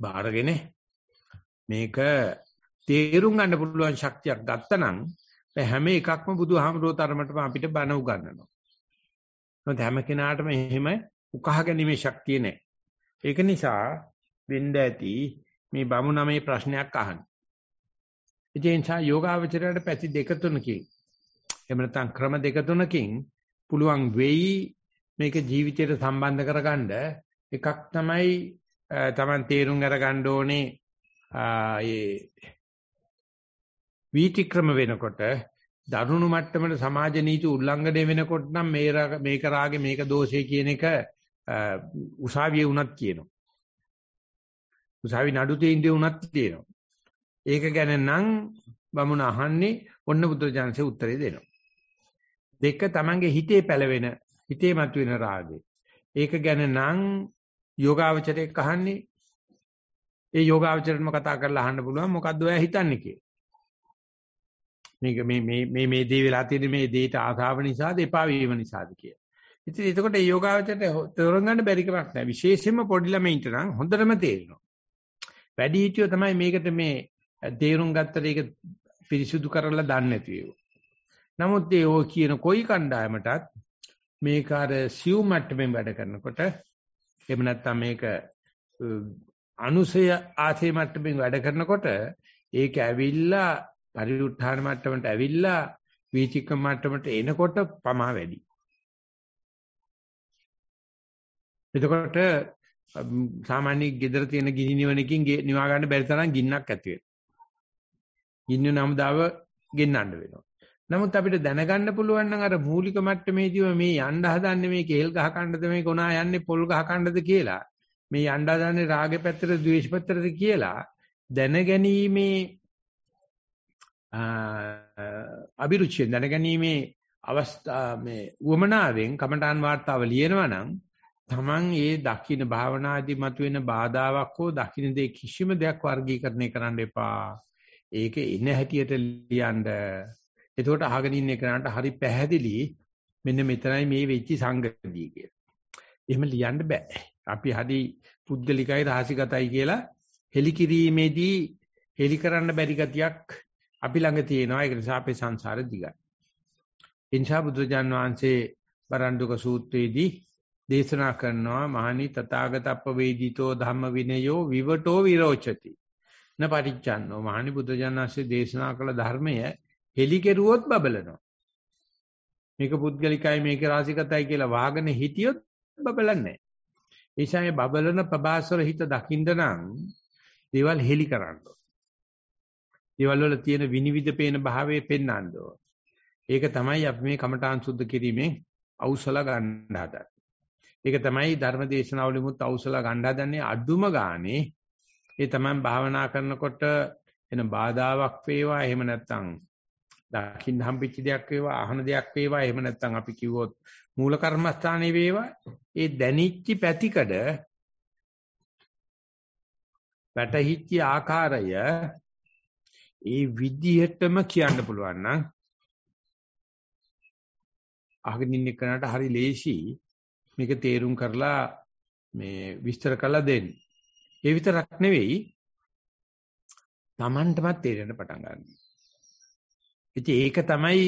බාරගෙන මේක තේරුම් ගන්න පුළුවන් ශක්තියක් ගත්තනම් හැම එකක්ම බුදුහාමුදුරුවෝ තරමටම අපිට බණ උගන්වනවා. මොකද හැම කෙනාටම එහෙම උකහා ගැනීමේ ශක්තිය නැහැ. ඒක නිසා වෙන්න ඇති මේ බමුණමේ ප්‍රශ්නයක් අහන්න. ඒ නිසා යෝගාවචරයට පැති දෙක තුනකින් එහෙම නැත්නම් ක්‍රම දෙක තුනකින් පුළුවන් වෙයි මේක ජීවිතයට සම්බන්ධ කරගන්න එකක් තමයි Taman තේරුම් අරගන්න ඕනේ ඒ වීතික්‍රම වෙනකොට දරුණු මට්ටමට සමාජ නීති උල්ලංඝනය වෙනකොට නම් මේ මේක රාගේ මේක දෝෂේ කියන එක උසාවියේ උනත් කියනවා. උසාවි නඩු තීන්දුවේ උනත් කියනවා. ඒක ගැන නම් බමුණ අහන්නේ ඔන්න බුදුරජාණන්සේ උත්තරේ දෙනවා. දෙක තමන්ගේ හිතේ පැලවෙන හිතේ මතුවෙන රාගේ. ඒක ගැන නම් යෝගාවචරයක් අහන්නේ ඒ යෝගාවචරණම කතා කරලා අහන්න පුළුවන් මොකද්ද ඔයා හිතන්නේ කියලා. මේක මේ මේ මේ මේ දේ වෙලා තියෙන මේ දේට ආසාව නිසාද එපා වීම නිසාද කියලා. ඉතින් එතකොට මේ යෝගාවචරයට තෝරන් ගන්න බැරි කමක් නැහැ. විශේෂයෙන්ම පොඩි ළමයින්ට නම් හොඳටම තේරෙනවා. වැඩි හිටියෝ තමයි මේකට මේ තේරුම් ගත්තට ඒක පිරිසුදු කරලා දන්නේ නැති ඒවා. නමුත් ඒ ඔය කියන කොයි කණ්ඩායමටත් මේක අර සිව් මට්ටමින් වැඩ කරනකොට එහෙම නැත්නම් මේක අනුසය ආසේ මට්ටමින් වැඩ කරනකොට ඒක ඇවිල්ලා පරිඋත්ථාන මට්ටමට ඇවිල්ලා වීතික්‍රම මට්ටමට එනකොට පමා වැඩි. එතකොට සාමාන්‍ය ගෙදර තියෙන ගිනි නිවනකින් නිවා ගන්න බැරි තරම් ගින්නක් ඇති වෙනවා. ගින්න නම්දාව ගෙන්නන්න වෙනවා. නමුත් අපිට දැනගන්න පුළුවන් නම් අර මූලික මට්ටමේදීම මේ යන්න හදන්නේ මේ කේල් ගහ කන්නද මේ කොනා යන්නේ පොල් ගහ කන්නද කියලා මේ යන්න හදන්නේ රාගෙ පැත්තට ද්වේෂ පැත්තටද කියලා දැනගැනීමේ අභිරුචිය දැනගැනීමේ අවස්ථා මේ උවමනාවෙන් කමඨාන් වාර්තාව ලියනවා නම් Taman ඒ දකින්න භාවනාදී මතුවෙන බාධාවක් හෝ දකින්න දේ කිසිම දෙයක් වර්ගීකරණය කරන්න එපා. ඒක ඉන හැටියට ලියන්න. එතකොට අහගෙන ඉන්න කෙනාට හරි පැහැදිලි මෙන්න මෙතනයි මේ වෙච්ච සංගතිය කියලා. එහෙම ලියන්න බෑ. අපි හරි පුද්ගලිකයි රහසිගතයි කියලා හෙලිකිරීමේදී හෙලි කරන්න බැරි ගතියක් අපි ළඟ තියෙනවා ඒක නිසා අපේ සංසාරෙ දිගයි. ඉන්ෂා බුදුජාන් වහන්සේ බරණ්ඩුක සූත්‍රයේදී දේශනා කරනවා මහණි තථාගතප්ප වේදිතෝ ධම්ම විනයෝ විවටෝ විරෝචති. න පටිච්චන්නෝ මහණි බුදුජාන් වහන්සේ දේශනා කළ ධර්මය හෙලි කෙරුවොත් බබලනවා. මේක පුද්ගලිකයි මේක රාසිකතයි කියලා වාගෙන හිටියොත් බබලන්නේ නැහැ. ඒ නිසා මේ බබලන ප්‍රබාසර හිත දකින්න නම් දේවල් හෙලි කරන්න දේවල් වල තියෙන විනිවිද පේන භාවය පෙන්වන්න ඕන. ඒක තමයි අපි මේ කමඨාන් සුද්ධ කිරීමෙන් අවසල ගන්න හදන්නේ. ඒක තමයි ධර්ම දේශනාවලිමුත් අවසල ගන්න හදන්නේ අඩුම ගානේ ඒ තමයි භාවනා කරනකොට එන බාධාවක් වේවා එහෙම නැත්නම් දකින්න හම්බෙච්ච දෙයක් වේවා අහන දෙයක් වේවා එහෙම නැත්නම් අපි කිව්වොත් මූල කර්මස්ථානේ වේවා ඒ දැනිච්ච පැතිකඩ වැටහිච්ච ආකාරය ඒ විදිහටම කියන්න පුළුවන් නම් අහගෙන ඉන්න කෙනාට හරි ලේසි මේක තේරුම් කරලා මේ විස්තර කරලා දෙන්න. ඒ විතරක් නෙවෙයි Tamanටමත් තේරෙන්න පටන් ගන්නවා. ඉතින් ඒක තමයි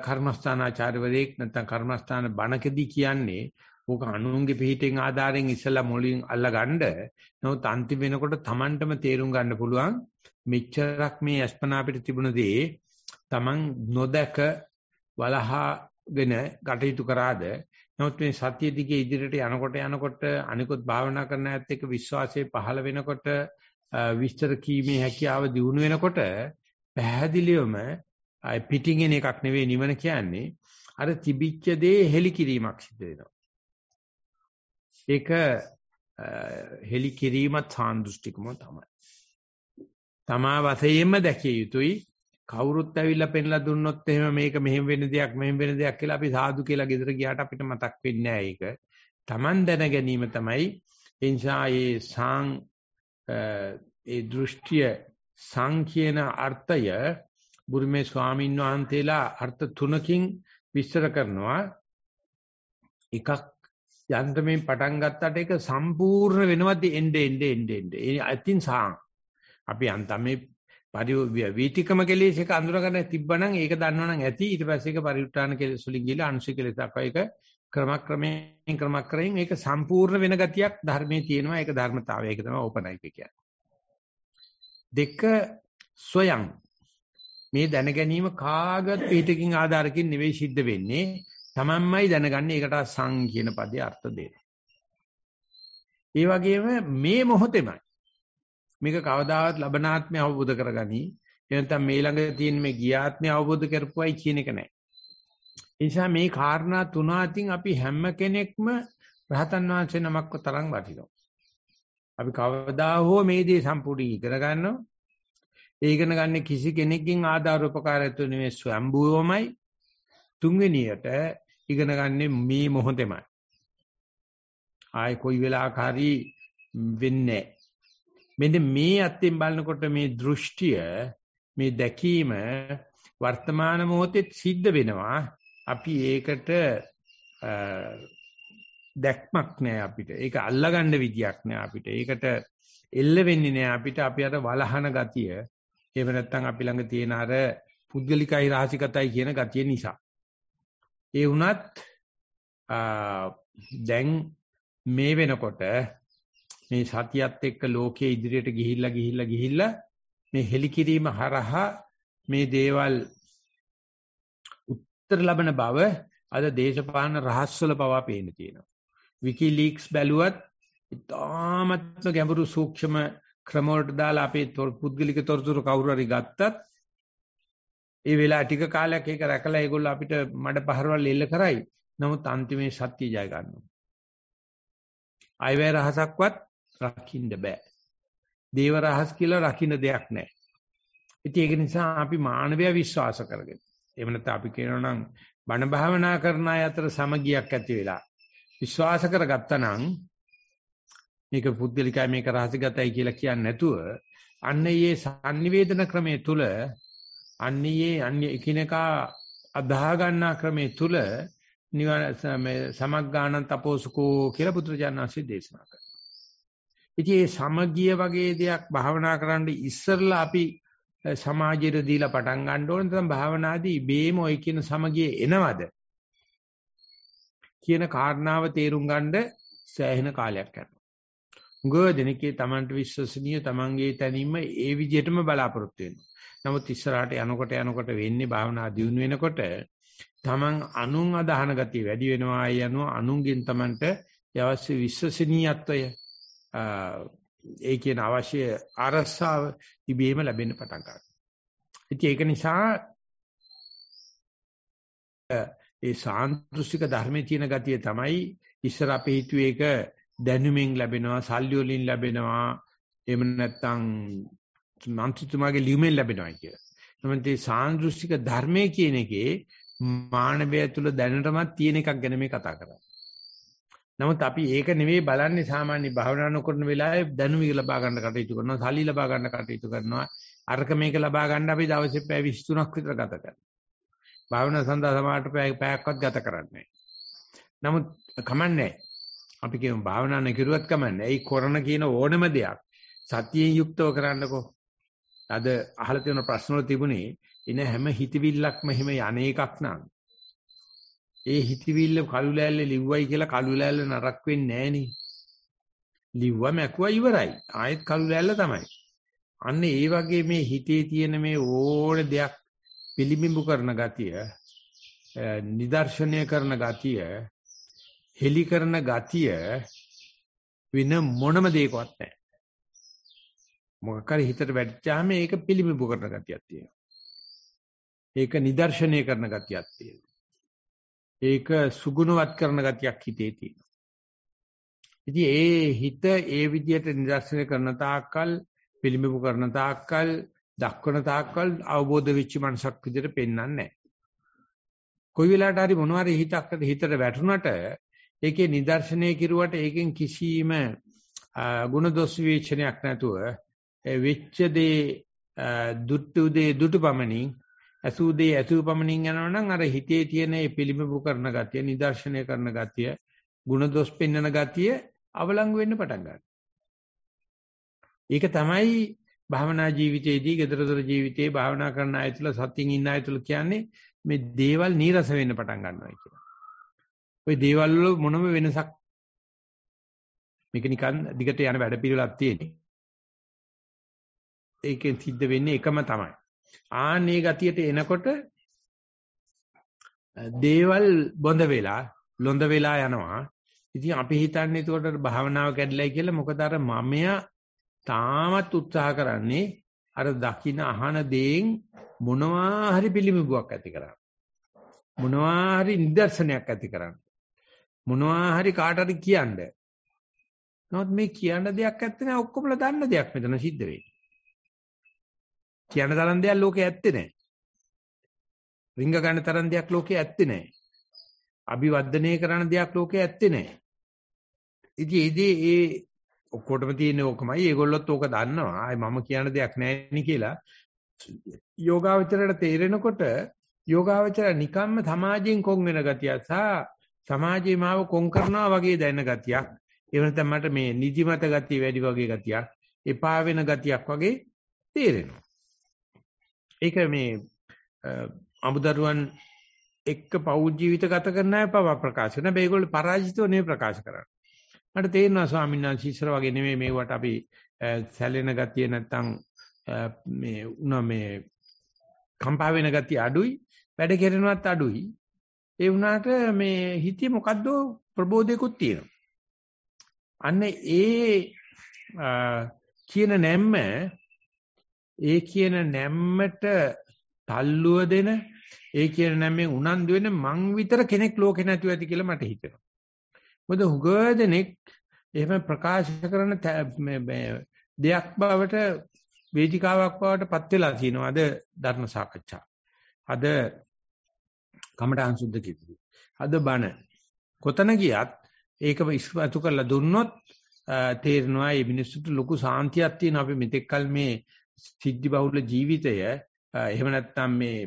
කර්මස්ථානාචාර්යවරයෙක් නැත්නම් කර්මස්ථාන බණකදී කියන්නේ. ඕක අනුන්ගේ පිහිටෙන් ආධාරයෙන් ඉස්සලා මොලින් අල්ලගන්න. නමුත් අන්තිම වෙනකොට Tamanටම තේරුම් ගන්න පුළුවන් මෙච්චරක් මේ අස්පනා අපිට තිබුණ දේ Taman නොදක වලහාගෙන කටයුතු කරාද? නමුත් මේ සත්‍ය දිගේ ඉදිරියට යනකොට යනකොට අනිකුත් භාවනා කරන ඇත්ත එක්ක විශ්වාසය පහළ වෙනකොට විස්තර කීමේ හැකියාව දිනු වෙනකොට පැහැදිලිවම පිටින් එන එකක් නෙවෙයි නිවන කියන්නේ. අර තිබිච්ච දේ හෙලි කිරීමක් සිදු වෙනවා. ඒක හෙලි කිරීමත් සාන්දෘෂ්ටිකම තමයි. තමා වශයෙන්ම දැකිය යුතුයි. කවුරුත් ඇවිල්ලා පෙන්ලා දුන්නොත් එහෙම මේක මෙහෙම වෙන දෙයක් මෙහෙම වෙන දෙයක් කියලා අපි සාදු කියලා ගෙදර ගියාට අපිට මතක් වෙන්නේ නැහැ ඒක. Taman දැන ගැනීම තමයි ඒ නිසා මේ සං ඒ දෘෂ්ටිය සං කියන අර්ථය බුරුමේ ස්වාමීන් වහන්සේලා අර්ථ තුනකින් විස්තර කරනවා. එකක් යන්ත්‍රයෙන් පටන් ගත්තට ඒක සම්පූර්ණ වෙනවද එnde එnde එnde එnde. ඒ අතින් සාං. අපි අන්තම් මේ පරි වීතිකම කෙලෙස් එක අඳුරගෙන තිබ්බනම් ඒක දන්නවනම් ඇති ඊට පස්සේ ඒක පරිඋත්තාන කෙලෙස් වලින් ගිහලා අනුසි කෙලෙස් දක්වා ඒක ක්‍රමක්‍රමයෙන් ක්‍රමක්‍රමයෙන් ඒක සම්පූර්ණ වෙන ගතියක් ධර්මයේ තියෙනවා ඒක ධර්මතාවය ඒක තමයි ඕපනයික කියන්නේ දෙක සොයන් මේ දැන ගැනීම කාගත් පිටකින් ආධාරකින් නෙවෙයි සිද්ධ වෙන්නේ තමන්මයි දැනගන්නේ ඒකට සං කියන පදේ අර්ථ දෙනවා ඒ වගේම මේ මොහොතේමයි මේක කවදාවත් ලබනාත්මය අවබෝධ කරගනි. එනතම් මේ ළඟ තියෙන මේ ගියාත්මය අවබෝධ කරපුවයි කියන එක නෑ. ඒ නිසා මේ කාරණා තුන අතින් අපි හැම කෙනෙක්ම රහතන් වහන්සේ නමක්ව තරම් වටිනවා. අපි කවදා හෝ මේ දේ සම්පූර්ණ ඉගෙන ගන්නවා. ඒ ඉගෙන ගන්න කිසි කෙනෙක්ගෙන් ආධාර උපකාරයතු නෙමෙයි ස්වයම්බුවමයි. තුන්වෙනියට ඉගෙන ගන්න මේ මොහොතේමයි. ආයි කොයි වෙලාවක හරි වෙන්නේ මෙන්න මේ අත්යෙන් බලනකොට මේ දෘෂ්ටිය මේ දැකීම වර්තමාන මොහොතේ සිද්ධ වෙනවා. අපි ඒකට දැක්මක් නෑ අපිට. ඒක අල්ලගන්න විදියක් නෑ අපිට. ඒකට එල්ල වෙන්නේ නෑ අපිට. අපි අර වලහන ගතිය එහෙම නැත්නම් අපි ළඟ තියෙන අර පුද්ගලිකයි රාසිකතයි කියන ගතිය නිසා ඒ වුණත් දැන් මේ වෙනකොට මේ සතියත් එක්ක ලෝකයේ ඉදිරියට ගිහිල්ලා ගිහිල්ලා ගිහිල්ලා මේ හෙලිකිරීම හරහා මේ දේවල් උත්තර ලබන බව අද දේශපාලන රහස්වල පවා පේන තියෙනවා. විකිලීක්ස් බැලුවත් ඉතාමත්ම ගැඹුරු සූක්ෂම ක්‍රම වලට දාලා අපේ පුද්ගලික තොරතුරු කවුරු හරි ගත්තත් ඒ වෙලාව ටික කාලයක් ඒක රැකලා ඒගොල්ලෝ අපිට මඩ පහරවල් එල්ල කරයි. නමුත් අන්තිමේ සත්‍ය ජය ගන්නවා. අයවැය රහසක්වත් රකින්න බෑ. දේව රහස් කියලා රකින්න දෙයක් නැහැ. ඉතින් ඒක නිසා අපි මානවය විශ්වාස කරගෙන. එහෙම නැත්නම් අපි කියනවා නම් බණ භාවනා කරන අය අතර සමගියක් ඇති වෙලා විශ්වාස කරගත්තා නම් මේක පුද්ගලිකයි මේක රහසිගතයි කියලා කියන්නේ නැතුව අන්න ඒ sannivedana ක්‍රමයේ තුල අන්නේ අන්‍ය එකිනෙකා අදාහ ගන්නා ක්‍රමයේ තුල නිවන සමග්ගාණන් තපෝසුකෝ කියලා පුත්‍රජානනාංශය දේශනා කරනවා. ඉතින් මේ සමගිය වගේ දෙයක් භාවනා කරන්න ඉස්සරලා අපි සමාජයට දීලා පටන් ගන්න ඕන නැත්නම් භාවනාදී බේම ඔය කියන සමගිය එනවද කියන කාරණාව තේරුම් ගන්න සෑහෙන කාලයක් යනවා. උගව දෙනකේ Tamanට විශ්වසනීය Tamanගේ තැනීම ඒ විදිහටම බලාපොරොත්තු වෙනවා. නමුත් ඉස්සරහට යනකොට යනකොට වෙන්නේ භාවනා දියුණු වෙනකොට Taman අනුන් අදහන ගතිය වැඩි වෙනවා. ඒ අනුව අනුන්ගෙන් Tamanට අවශ්‍ය විශ්වසනීයත්වය ඒ කියන අවශ්‍ය අරසාව ඉබේම ලැබෙන්න පටන් ගන්නවා. ඉතින් ඒක නිසා ඒ සාන්දෘෂ්ටික ධර්මයේ තියෙන ගතිය තමයි ඉස්සර අපේ හිතුවේ ඒක දැනුමින් ලැබෙනවා, සල්ලි වලින් ලැබෙනවා, එහෙම නැත්නම් මන්ත්‍රීතුමාගේ ලියුමෙන් ලැබෙනවා කියලා. නමුත් මේ සාන්දෘෂ්ටික ධර්මයේ කියන එකේ මානවය තුළ දැනටමත් තියෙන එකක් ගැන මේ කතා කරන්නේ. නමුත් අපි ඒක නෙවෙයි බලන්නේ සාමාන්‍ය භාවනා නොකරන වෙලාවේ දැනුම ලබා ගන්න කටයුතු කරනවා, සල්ලි ලබා ගන්න කටයුතු කරනවා, අර්ක මේක ලබා ගන්න අපි දවසේ පැය 23ක් විතර ගත කරනවා. භාවනා සඳහා සමාහට පැය පැයක්වත් ගත කරන්නේ නමුත් කමන්නේ අපි කියමු භාවනා නකිරුවත් කමන්නේ. ඒ කරන කියන ඕනම දෙයක් සතියෙන් යුක්තව කරන්නකෝ. අද අහලා තියෙන ප්‍රශ්න වල තිබුණේ එන හැම හිතවිල්ලක්ම එහෙම යන්නේකක් නං ඒ හිතවිල්ල කළු ලෑල්ලේ ලිව්වයි කියලා කළු ලෑල්ල නරක් වෙන්නේ නෑනේ. ලිව්වා මැකුවා ඉවරයි. ආයෙත් කළු ලෑල්ල තමයි. අන්න ඒ වගේ මේ හිතේ තියෙන මේ ඕන දෙයක් පිළිබිඹු කරන ගතිය, නිදර්ශනය කරන ගතිය, හෙලි කරන ගතිය වෙන මොනම දෙයකවත් නැහැ. මොකක් හරි හිතට වැටිච්චාම ඒක පිළිබිඹු කරන ගතියක් තියෙනවා. ඒක නිදර්ශනය කරන ගතියක් තියෙනවා. ඒක සුගුණවත් කරන ගතියක් හිතේ තියෙනවා. ඉතින් ඒ හිත ඒ විදිහට නිදර්ශනය කරන තාක්කල් පිළිඹු කරන තාක්කල් දක්වන තාක්කල් අවබෝධ වෙච්ච මනසක් විදිහට පෙන්වන්නේ නැහැ. කොයි වෙලාවට හරි මොනවා හරි හිතකට හිතට වැටුණට ඒකේ නිදර්ශනය කිරුවට ඒකෙන් කිසිම ගුණ දොස් විචනයක් නැතුව වෙච්ච දේ දුට්ටු දේ දුටු පමණින් අසූ දේ අසූ පමණින් යනවා නම් අර හිතේ තියෙන මේ පිළිඹු කරන ගතිය නිදර්ශනය කරන ගතිය ගුණ දොස් පෙන්වන ගතිය අවලංගු වෙන්න පටන් ගන්නවා. ඒක තමයි භාවනා ජීවිතයේදී, gedarathara ජීවිතයේ භාවනා කරන අය තුළ සතියින් ඉන්න අය තුළ කියන්නේ මේ දේවල් නීරස වෙන්න පටන් ගන්නවා කියලා. ওই දේවල් වල මොනම වෙනසක් මේක නිකන් දිගට යන වැඩ පිළිවෙලක් තියෙන්නේ. ඒකෙන් සිද්ධ වෙන්නේ එකම තමයි. ආන්නේ ගතියට එනකොට දේවල් බොඳ වෙලා ලොඳ වෙලා යනවා. ඉතින් අපි හිතන්නේ ඒකට භාවනාව කැඩලයි කියලා මොකද අර මමයා තාමත් උත්සාහ කරන්නේ අර දකින්න අහන දේෙන් මොනවා හරි පිළිමිබුවක් ඇති කරන්න. මොනවා හරි නිදර්ශනයක් ඇති කරන්න. මොනවා හරි කාට හරි කියන්න. නමුත් මේ කියන්න දෙයක් ඇත්තේ නැහැ ඔක්කොමලා දන්න දෙයක් මෙතන සිද්ධ වෙන්නේ. කියන්න තරම් දෙයක් ලෝකේ ඇත්තේ නැහැ. රිංග ගන්න තරම් දෙයක් ලෝකේ ඇත්තේ නැහැ. අභිවර්ධනය කරන දෙයක් ලෝකේ ඇත්තේ නැහැ. ඉතින් ඒ ඔක්කොටම තියෙන ඕකමයි. ඒගොල්ලොත් ඕක දන්නවා. ආයි මම කියන දෙයක් නැහැ නේ කියලා. යෝගාවචරයට තේරෙනකොට යෝගාවචර නිකම්ම සමාජයෙන් කොන් වෙන ගතිය සහ සමාජයේ මාව කොන් කරනවා වගේ දැනෙන ගතියක්. ඒ වෙනතම මට මේ නිදිමත ගතිය වැඩි වගේ ගතියක්, එපා වෙන ගතියක් වගේ තේරෙනවා. ඒක මේ අමුදරුවන් එක්ක පෞද්ගල ජීවිත ගත කරන අය පව ප්‍රකාශ කරන හැබැයි ඒගොල්ලෝ පරාජිතව නෙවෙයි ප්‍රකාශ කරන්නේ. මට තේරෙනවා ස්වාමීන් වහන්සේ ඉස්සර වගේ නෙමෙයි මේවට අපි සැලෙන ගතිය නැත්තම් මේ උනා මේ කම්පා වෙන ගතිය අඩුයි වැඩ කෙරෙනවත් අඩුයි ඒ වුණාට මේ හිතේ මොකද්ද ප්‍රබෝධයකුත් තියෙනවා අන්න ඒ කියන නැම්ම ඒ කියන නැම්මට තල්ලුව දෙන ඒ කියන නැම්මෙන් උනන්දු වෙන මං විතර කෙනෙක් ලෝකේ නැතුව ඇති කියලා මට හිතෙනවා මොකද හුගදෙනෙක් එහෙම ප්‍රකාශ කරන දෙයක් බවට වේදිකාවක් බවට පත් වෙලා තියෙනවා අද ධර්ම සාකච්ඡා. අද කමඨාන් සුද්ධ කිව්වි. අද බණ කොතන ගියත් ඒකම ඉස්මතු කරලා දුන්නොත් තේරෙනවා මේ මිනිස්සුන්ට ලොකු සාන්තියක් තියෙනවා අපි මෙතෙක්කල් මේ සිද්ධි බහුල ජීවිතය එහෙම නැත්නම් මේ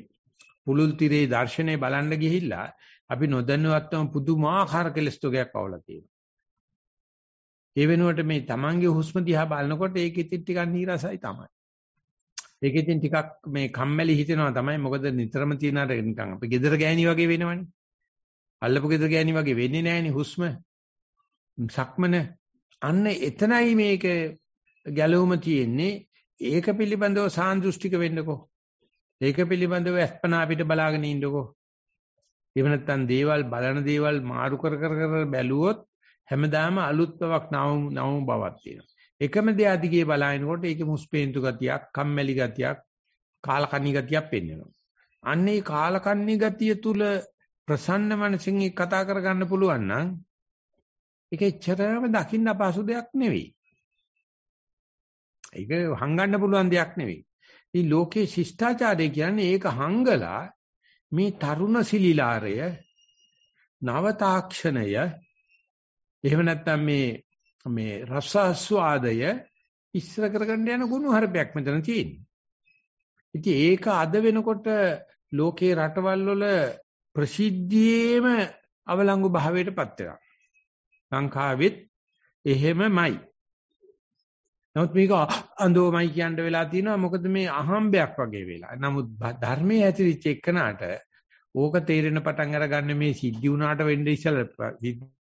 පුලුල් tire දර්ශනේ බලන්න ගිහිල්ලා අපි නොදැනුවත්වම පුදුමාකාර කෙලස් තෝගයක් අවලා තියෙනවා. ඒ වෙනුවට මේ Tamange හුස්ම දිහා බලනකොට ඒක ඉතින් ටිකක් නීරසයි තමයි. ඒක ඉතින් ටිකක් මේ කම්මැලි හිතෙනවා තමයි මොකද නිතරම තියෙන අර නිකන් අපි gedara ගෑණි වගේ වෙනවනේ. අල්ලපු gedara ගෑණි වගේ වෙන්නේ නැහෙනේ හුස්ම. සක්මන අන්න එතනයි මේක ගැලවුම තියෙන්නේ. ඒක පිළිබඳව සාන්දෘෂ්ටික වෙන්නකෝ. ඒක පිළිබඳව අස්පනා අපිට බලාගෙන ඉන්නකෝ. එහෙම නැත්නම් දේවල් බලන දේවල් මාරු කර කර කර බැලුවොත් හැමදාම අලුත් බවක් නවම නවම බවක් තියෙනවා. එකම දේ අධිකේ බලනකොට ඒකේ මුස්පේන්තු ගතියක්, කම්මැලි ගතියක්, කාලකන්ණි ගතියක් පෙන්වෙනවා. අන්නේ කාලකන්ණි ගතිය තුල ප්‍රසන්න මනසින් කතා කරගන්න පුළුවන් නම් ඒක එච්චරම දකින්න අපහසු දෙයක් නෙවෙයි. ඒක හංගන්න පුළුවන් දෙයක් නෙවෙයි. ඉතින් ලෝකේ ශිෂ්ටාචාරය කියන්නේ ඒක හංගලා මේ තරුණ සිලිලාරය නව තාක්ෂණය එහෙම නැත්නම් මේ මේ රසස්වාදය ඉස්සර කරගන්න යන ගුණ හරපයක් මෙතන තියෙන්නේ. ඉතින් ඒක අද වෙනකොට ලෝකේ රටවල් වල ප්‍රසිද්ධියේම අවලංගු භාවයටපත් වෙනවා. ලංකාවෙත් එහෙමමයි. නමුත් මේක අඳෝමයි කියන්න වෙලා තියෙනවා මොකද මේ අහම්බයක් වගේ වෙලා. නමුත් ධර්මයේ ඇතිරිච්ච එකනට ඕක තේරෙන පටන් අරගන්න මේ සිද්ධි වුණාට වෙන්නේ ඉස්සෙල්ලා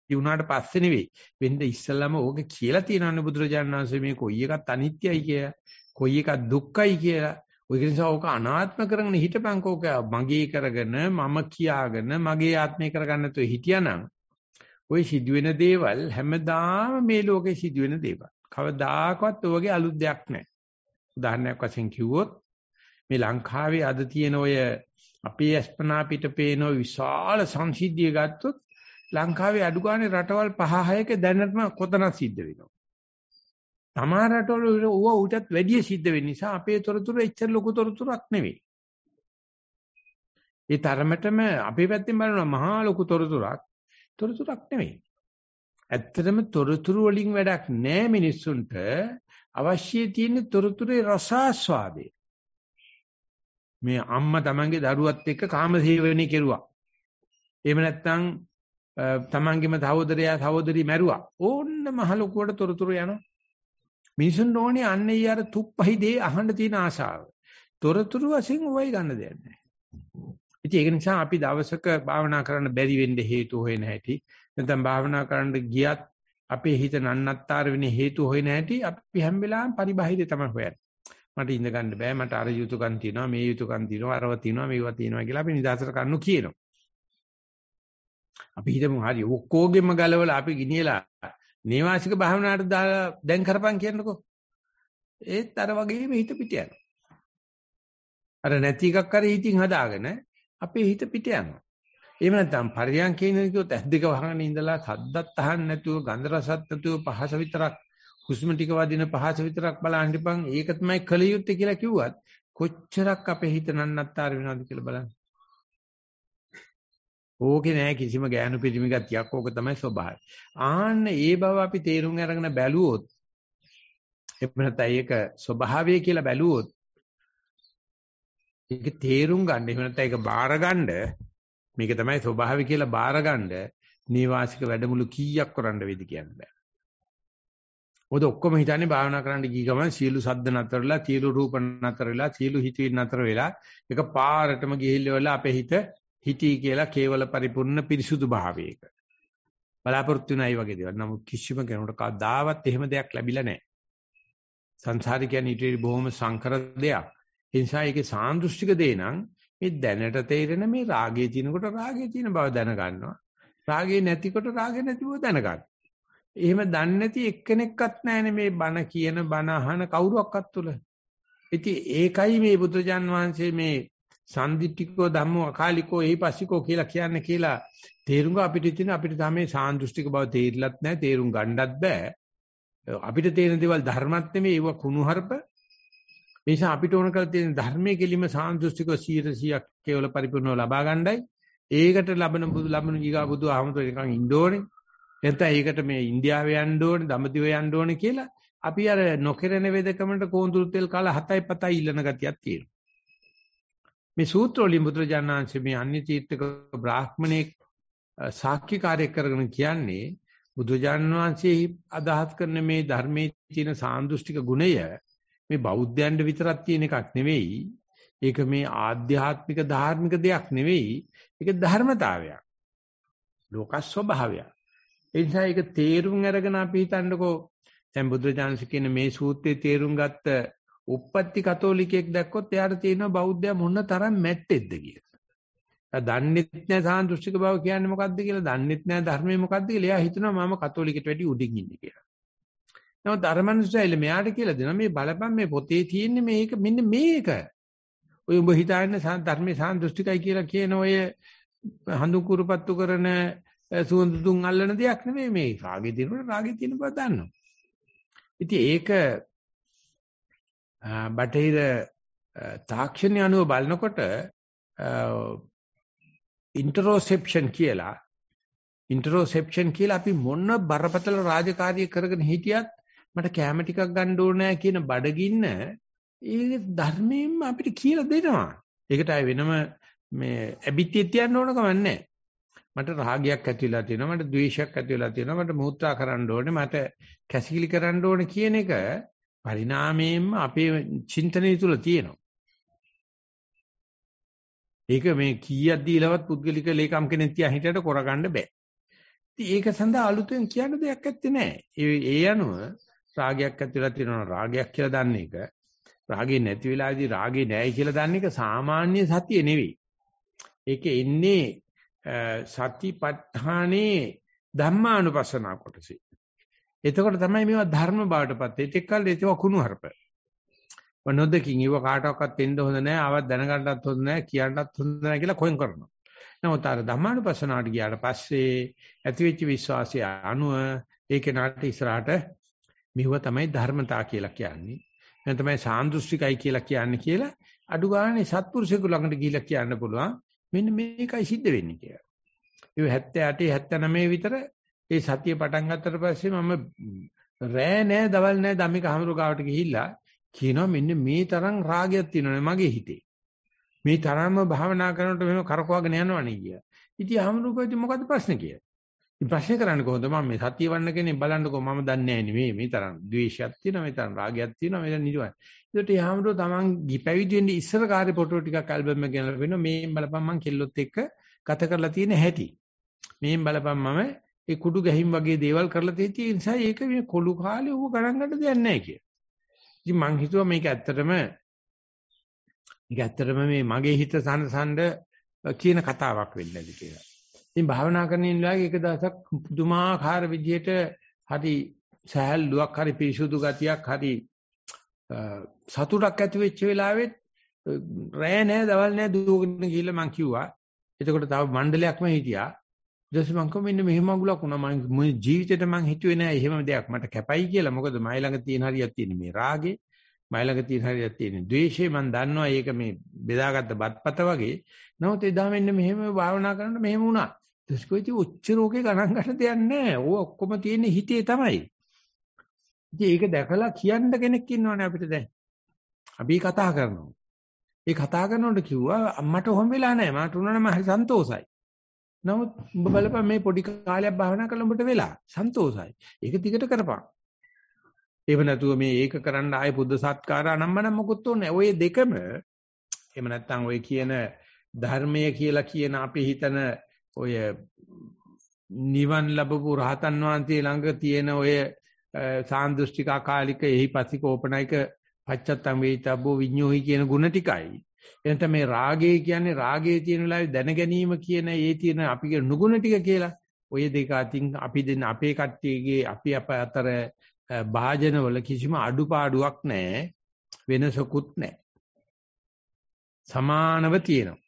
සිද්ධි වුණාට පස්සේ නෙවෙයි. වෙන්නේ ඉස්සෙල්ලාම ඕක කියලා තියෙනවනේ බුදුරජාණන් වහන්සේ මේ කොයි එකත් අනිත්‍යයි කියලා, කොයි එකත් දුක්ඛයි කියලා. ඔය නිසා ඕක අනාත්ම කරගෙන හිටපන්කෝක මගේ කරගෙන මම කියාගෙන මගේ ආත්මය කරගන්න නැතුව හිටියානම් ওই සිදුවෙන දේවල් හැමදාම මේ ලෝකේ සිදුවෙන දේවල්. කවදාකවත් ඔයගේ අලුත් දෙයක් නැහැ. උදාහරණයක් වශයෙන් කිව්වොත් මේ ලංකාවේ අද තියෙන ඔය අපේ අස්පනා පිට පේන විශාල සංසිද්ධිය ගත්තොත් ලංකාවේ අඩු ගානේ රටවල් 5 6ක දැනටම කොතනක් සිද්ධ වෙනවා. තමාර රටවල ඌව ඌටත් වැඩි සිද්ධ වෙන නිසා අපේ තොරතුරු එච්චර ලොකු තොරතුරක් නෙවෙයි. ඒ තරමටම අපේ පැත්තෙන් බලනවා මහා ලොකු තොරතුරක් තොරතුරක් නෙවෙයි. ඇත්තටම තොරතුරු වලින් වැඩක් නෑ මිනිස්සුන්ට අවශ්‍ය තියෙන තොරතුරේ රසාස්වාදය. මේ අම්මා තමන්ගේ දරුවත් එක්ක කාමසේවණේ කෙරුවා. එහෙම නැත්නම් තමන්ගේම සහෝදරයා සහෝදරි මැරුවා. ඕන්න මහ ලොකුවට තොරතුරු යනවා. මිනිසුන් ඕනේ අන්න ඊ අර තුප්පහි දේ අහන්න තියෙන ආශාව. තොරතුරු වශයෙන් ඔයයි ගන්න දෙයක් නැහැ. ඉතින් ඒක නිසා අපි දවසක භාවනා කරන්න බැරි වෙන්න හේතු හොයන හැටි නැත්නම් භාවනා කරන්න ගියත් අපේ හිත නන්නත්තර වෙන හේතු හොයන හැටි අපි හැම වෙලාවෙම පරිබාහිරේ තමයි හොයන්නේ. මට ඉඳ ගන්න බෑ මට අර යුතුයකම් තියෙනවා මේ යුතුයකම් තියෙනවා අරව තියෙනවා මේවා තියෙනවා කියලා අපි නිදාසට කන්නු කියනවා. අපි හිතමු හරි ඔක්කොගෙම ගලවලා අපි ගිනියලා නේවාසික භාවනාවට දාලා දැන් කරපන් කියන්නකෝ. ඒත් අර වගේම හිත පිට යනවා. අර නැති එකක් හරි හිතින් හදාගෙන අපේ හිත පිට යනවා. එහෙම නැත්නම් පරියන්කේ ඉඳන් කිව්වොත් ඇස් දෙක වහගෙන ඉඳලා සද්දත් අහන්න නැතුව ගන්ධ රසත් නැතුව පහස විතරක් හුස්ම ටික වදින පහස විතරක් බලන් හිටපන් ඒක තමයි කල යුත්තේ කියලා කිව්වත් කොච්චරක් අපේ හිත නන්නත්තර වෙනවද කියලා බලන්න. ඕකේ නෑ කිසිම ගෑනු පිළිමි ගතියක් ඕක තමයි ස්වභාවය. ආන්න ඒ බව අපි තේරුම් අරගෙන බැලුවොත් එහෙම නැත්නම් ඒක ස්වභාවය කියලා බැලුවොත් ඒක තේරුම් ගන්න එහෙම නැත්නම් ඒක බාර ගන්න මේක තමයි ස්වභාවය කියලා බාර ගන්න නීවාසික වැඩමුළු කීයක් කරන්න වේද කියන්න බෑ. මොකද ඔක්කොම හිතන්නේ භාවනා කරන්න ගිය ගමන් සියලු සද්ද නතරලා, සියලු රූප නතරලා, සියලු හිතවිලි නතර වෙලා ඒක පාරටම ගිහිල්ලා අපේ හිත හිතී කියලා කේවල පරිපූර්ණ පිරිසුදු භාවයක. බලාපොරොත්තු නැයි වගේ දේවල්. නමුත් කිසිම කෙනෙකුට කවදාවත් එහෙම දෙයක් ලැබිලා නැහැ. සංසාරික කියන්නේ ඊට බොහොම සංකර දෙයක්. ඒ නිසා ඒකේ සාන්දෘෂ්ටික දේ නම් මේ දැනට තේරෙන මේ රාගයේ තියෙනකොට රාගයේ තියෙන බව දැනගන්නවා. රාගේ නැතිකොට රාගේ නැති බව දැනගන්න. එහෙම දන්නේ නැති එක්කෙනෙක්වත් නැහැනේ මේ බණ කියන බණ අහන කවුරුවක්වත් තුල. ඉතින් ඒකයි මේ බුදුජාන් වහන්සේ මේ සම්දිට්ඨිකෝ ධම්මෝ අකාලිකෝ එහිපස්සිකෝ කියලා කියන්නේ කියලා තේරුම් අපිට තියෙන අපිට තමයි සාන්දෘෂ්ටික බව තේරිලත් නැහැ තේරුම් ගන්නත් බෑ. අපිට තේරෙන දේවල් ධර්මත් නෙමෙයි ඒව කුණුහරුප ඒ නිසා අපිට ඕන කරලා තියෙන ධර්මයේ කෙලිම සාන්දෘෂ්ටිකව 100ක් කේවල පරිපූර්ණව ලබා ගන්නයි ඒකට ලබන බුදු ලබන ඊගා බුදු ආමතු නිකන් ඉන්න ඕනේ. නැත්නම් ඒකට මේ ඉන්දියාවේ යන්න ඕනේ දඹදිව යන්න ඕනේ කියලා අපි අර නොකරන වේදකමකට කෝඳුරු තෙල් කාලා 7යි 7යි ඉල්ලන ගතියක් තියෙනවා. මේ සූත්‍ර වලින් බුදුරජාණන්සේ මේ අන්‍ය තීර්ථක බ්‍රාහ්මණෙක් සාක්ෂිකාරයක් කරගෙන කියන්නේ බුදුජාණන් වහන්සේ අදහස් කරන මේ ධර්මයේ තියෙන සාන්දෘෂ්ටික ගුණය මේ බෞද්ධයන්ට විතරක් තියෙන එකක් නෙවෙයි. ඒක මේ ආධ්‍යාත්මික ධාර්මික දෙයක් නෙවෙයි. ඒක ධර්මතාවයක්. ලෝක ස්වභාවයක්. ඒ නිසා ඒක තේරුම් අරගෙන අපි හිතන්නකෝ. දැන් බුදුරජාණන් කියන මේ සූත්‍රයේ තේරුම් ගත්ත උප්පත්ති කතෝලිකයෙක් දැක්කොත් එයාට තියෙනවා බෞද්ධය මොන තරම් මැට්ටෙක්ද කියලා. එයා දන්නෙත් නැහැ සාන්දෘෂ්ටික බව කියන්නේ මොකද්ද කියලා, දන්නෙත් නැහැ ධර්මය මොකද්ද කියලා. එයා හිතනවා මම කතෝලිකට වැඩි උඩින් ඉන්නේ කියලා. නමුත් ධර්මනුසයිල මෙයාට කියලා දෙනවා මේ බලපන් මේ පොතේ තියෙන්නේ මේක මෙන්න මේක. ඔය උඹ හිතාගෙන ධර්මයේ සාන්දෘෂ්ටිකයි කියලා කියන ඔය හඳු කුරුපත්තු කරන සුවඳ දුම් අල්ලන දෙයක් නෙමෙයි මේ රාගේ තියෙනකොට රාගේ තියෙන බව දන්නවා. ඉතින් ඒක බටහිර තාක්ෂණය අනුව බලනකොට ඉන්ටරොසෙප්ෂන් කියලා ඉන්ටරොසෙප්ෂන් කියලා අපි මොන බරපතල රාජකාරිය කරගෙන හිටියත් මට කැම ටිකක් ගන්න ඕනේ කියන බඩගින්න ඒ ධර්මයෙන්ම අපිට කියලා දෙනවා. ඒකට ආය වෙනම මේ ඇබිත්‍ය තියන්න ඕන කමක් නැහැ. මට රාගයක් ඇති වෙලා තියෙනවා මට ද්වේෂයක් ඇති වෙලා තියෙනවා මට මූත්‍රා කරන්න ඕනේ මට කැසිකිලි කරන්න ඕනේ කියන එක පරිණාමයෙන්ම අපේ චින්තනය තුල තියෙනවා. ඒක මේ කීයක් දීලවත් පුද්ගලික ලේකම් කෙනෙක් තියා හිටියට කරගන්න බෑ. ඉතින් ඒක සඳහා අලුතෙන් කියන්න දෙයක් ඇත්තේ නැහැ. ඒ ඒ අනුව රාගයක් ඇතිලා තියෙනවා රාගයක් කියලා දන්න එක. රාගේ නැති වෙලාවේදී රාගේ නැහැ කියලා දන්න එක සාමාන්‍ය සතිය නෙවෙයි. ඒකේ එන්නේ සතිපට්ඨානේ ධම්මානුපස්සනා කොටසේ. එතකොට තමයි මේවා ධර්ම බවටපත් වෙන්නේ. ඒත් එක්කල් ඒවා කුණු හරප. නොදකින් ඉව කාටවත් එන්න හොඳ නැහැ. ආවත් දැනගන්නත් හොඳ නැහැ. කියන්නත් හොඳ නැහැ කියලා කොහෙන් කරනවා. නමුත් අර ධම්මානුපස්සනාවට ගියාට පස්සේ ඇතිවෙච්ච විශ්වාසය අනුව ඒ කෙනාට ඉස්සරහට මෙව තමයි ධර්මතා කියලා කියන්නේ. එහෙනම් තමයි සාන්දෘෂ්ටිකයි කියලා කියන්නේ කියලා අඩු ගානේ සත්පුරුෂයෙකු ළඟට ගිහිල්ලා කියන්න පුළුවන්. මෙන්න මේකයි සිද්ධ වෙන්නේ කියලා. ඒ 78 79 විතර ඒ සතිය පටන් ගත්තට පස්සේ මම රෑ නෑ දවල් නෑ ධම්මික හමුරු ගාවට ගිහිල්ලා කියනවා මෙන්න මේ තරම් රාගයක් තියෙනවනේ මගේ හිතේ. මේ තරම්ම භාවනා කරනකොට මෙහෙම කරකවගෙන යනවනේ කිය. ඉතින් හමුරු කොයිද මොකද්ද ප්‍රශ්නේ කියලා. ඉතින් ප්‍රශ්නේ කරන්නේ කොහොමද මම මේ සතිය වන්න කෙනෙක් බලන්නකෝ මම දන්නේ නැහැ නෙමෙයි මේ තරම් ද්වේෂයක් තියෙනවා මේ තරම් රාගයක් තියෙනවා මේ නිර්වාණ. ඒකට ඒ හමුරු තමන් පැවිදි වෙන්න ඉස්සර කාර්ය ෆොටෝ ටිකක් ඇල්බම් එක ගෙනලා වෙනවා මේ බලපන් මං කෙල්ලොත් එක්ක ගත කරලා තියෙන හැටි. මේන් බලපන් මම ඒ කුඩු ගැහිම් වගේ දේවල් කරලා තියෙති ඒ නිසා ඒක මේ කොළු කාලේ ඌ ගණන් ගන්න දෙයක් නැහැ කිය. ඉතින් මං හිතුවා මේක ඇත්තටම මේක ඇත්තටම මේ මගේ හිත සනසඬ කියන කතාවක් වෙන්නේ නැති කියලා. ඉතින් භාවනා කරන ඉන්නලාගේ එක දවසක් පුදුමාකාර විදියට හරි සහැල්ලුවක් හරි පිරිසුදු ගතියක් හරි සතුටක් ඇති වෙච්ච වෙලාවෙත් රෑ නෑ දවල් නෑ දුවගෙන ගිහිල්ලා මං කිව්වා. එතකොට තව මණ්ඩලයක්ම හිටියා. ඊට මං කො මෙන්න මෙහෙම අගුලක් වුණා. මම මේ ජීවිතේට මං හිතුවේ නෑ එහෙම දෙයක් මට කැපයි කියලා. මොකද මයි ළඟ තියෙන හරියක් තියෙන මේ රාගේ මයි ළඟ තියෙන හරියක් තියෙන ද්වේෂේ මං දන්නවා. ඒක මේ බෙදාගත්ත බත්පත වගේ. නමුත් එදා මෙන්න මෙහෙම භාවනා කරනකොට මෙහෙම වුණා. දස්කොයිති උච්ච රෝගේ ගණන් ගන්න දෙයක් නෑ. ඕක ඔක්කොම තියෙන්නේ හිතේ තමයි. ඉතින් ඒක දැකලා කියන්න කෙනෙක් ඉන්නවනේ අපිට දැන්. අපි කතා කරනවා. ඒ කතා කරනකොට කිව්වා අම්මට ඔහොම වෙලා නැහැ මට උනනම හරි සන්තෝසයි නමුත් උඹ බලපන් මේ පොඩි කාලයක් භාවනා කරලා උඹට වෙලා සන්තෝසයි. ඒක දිගට කරපන්. ඒව නැතුව මේ ඒක කරන්න ආයේ බුද්ධ සත්කාර අනම්මනම් මොකුත් ඕනේ. ඔය දෙකම එහෙම නැත්නම් ඔය කියන ධර්මය කියලා කියන අපි හිතන ඔය නිවන් ලැබපු රහතන් වහන්සේ ළඟ තියෙන ඔය සාන්දෘෂ්ටික අකාලික එහිපතික ඕපනයික පච්චත්තම් වේිතබ්බෝ විඤ්ඤෝහි කියන ಗುಣ ටිකයි එනත මේ රාගය කියන්නේ රාගයේ තියෙන වෙලාවේ දැන ගැනීම කියන ඒ තියෙන අපි නුගුණ ටික කියලා. ඔය දෙක අතින් අපි දෙන්න අපේ කට්ටියගේ අපි අප අතර භාජනවල කිසිම අඩුපාඩුවක් නැහැ. වෙනසකුත් නැහැ. සමානව තියෙනවා.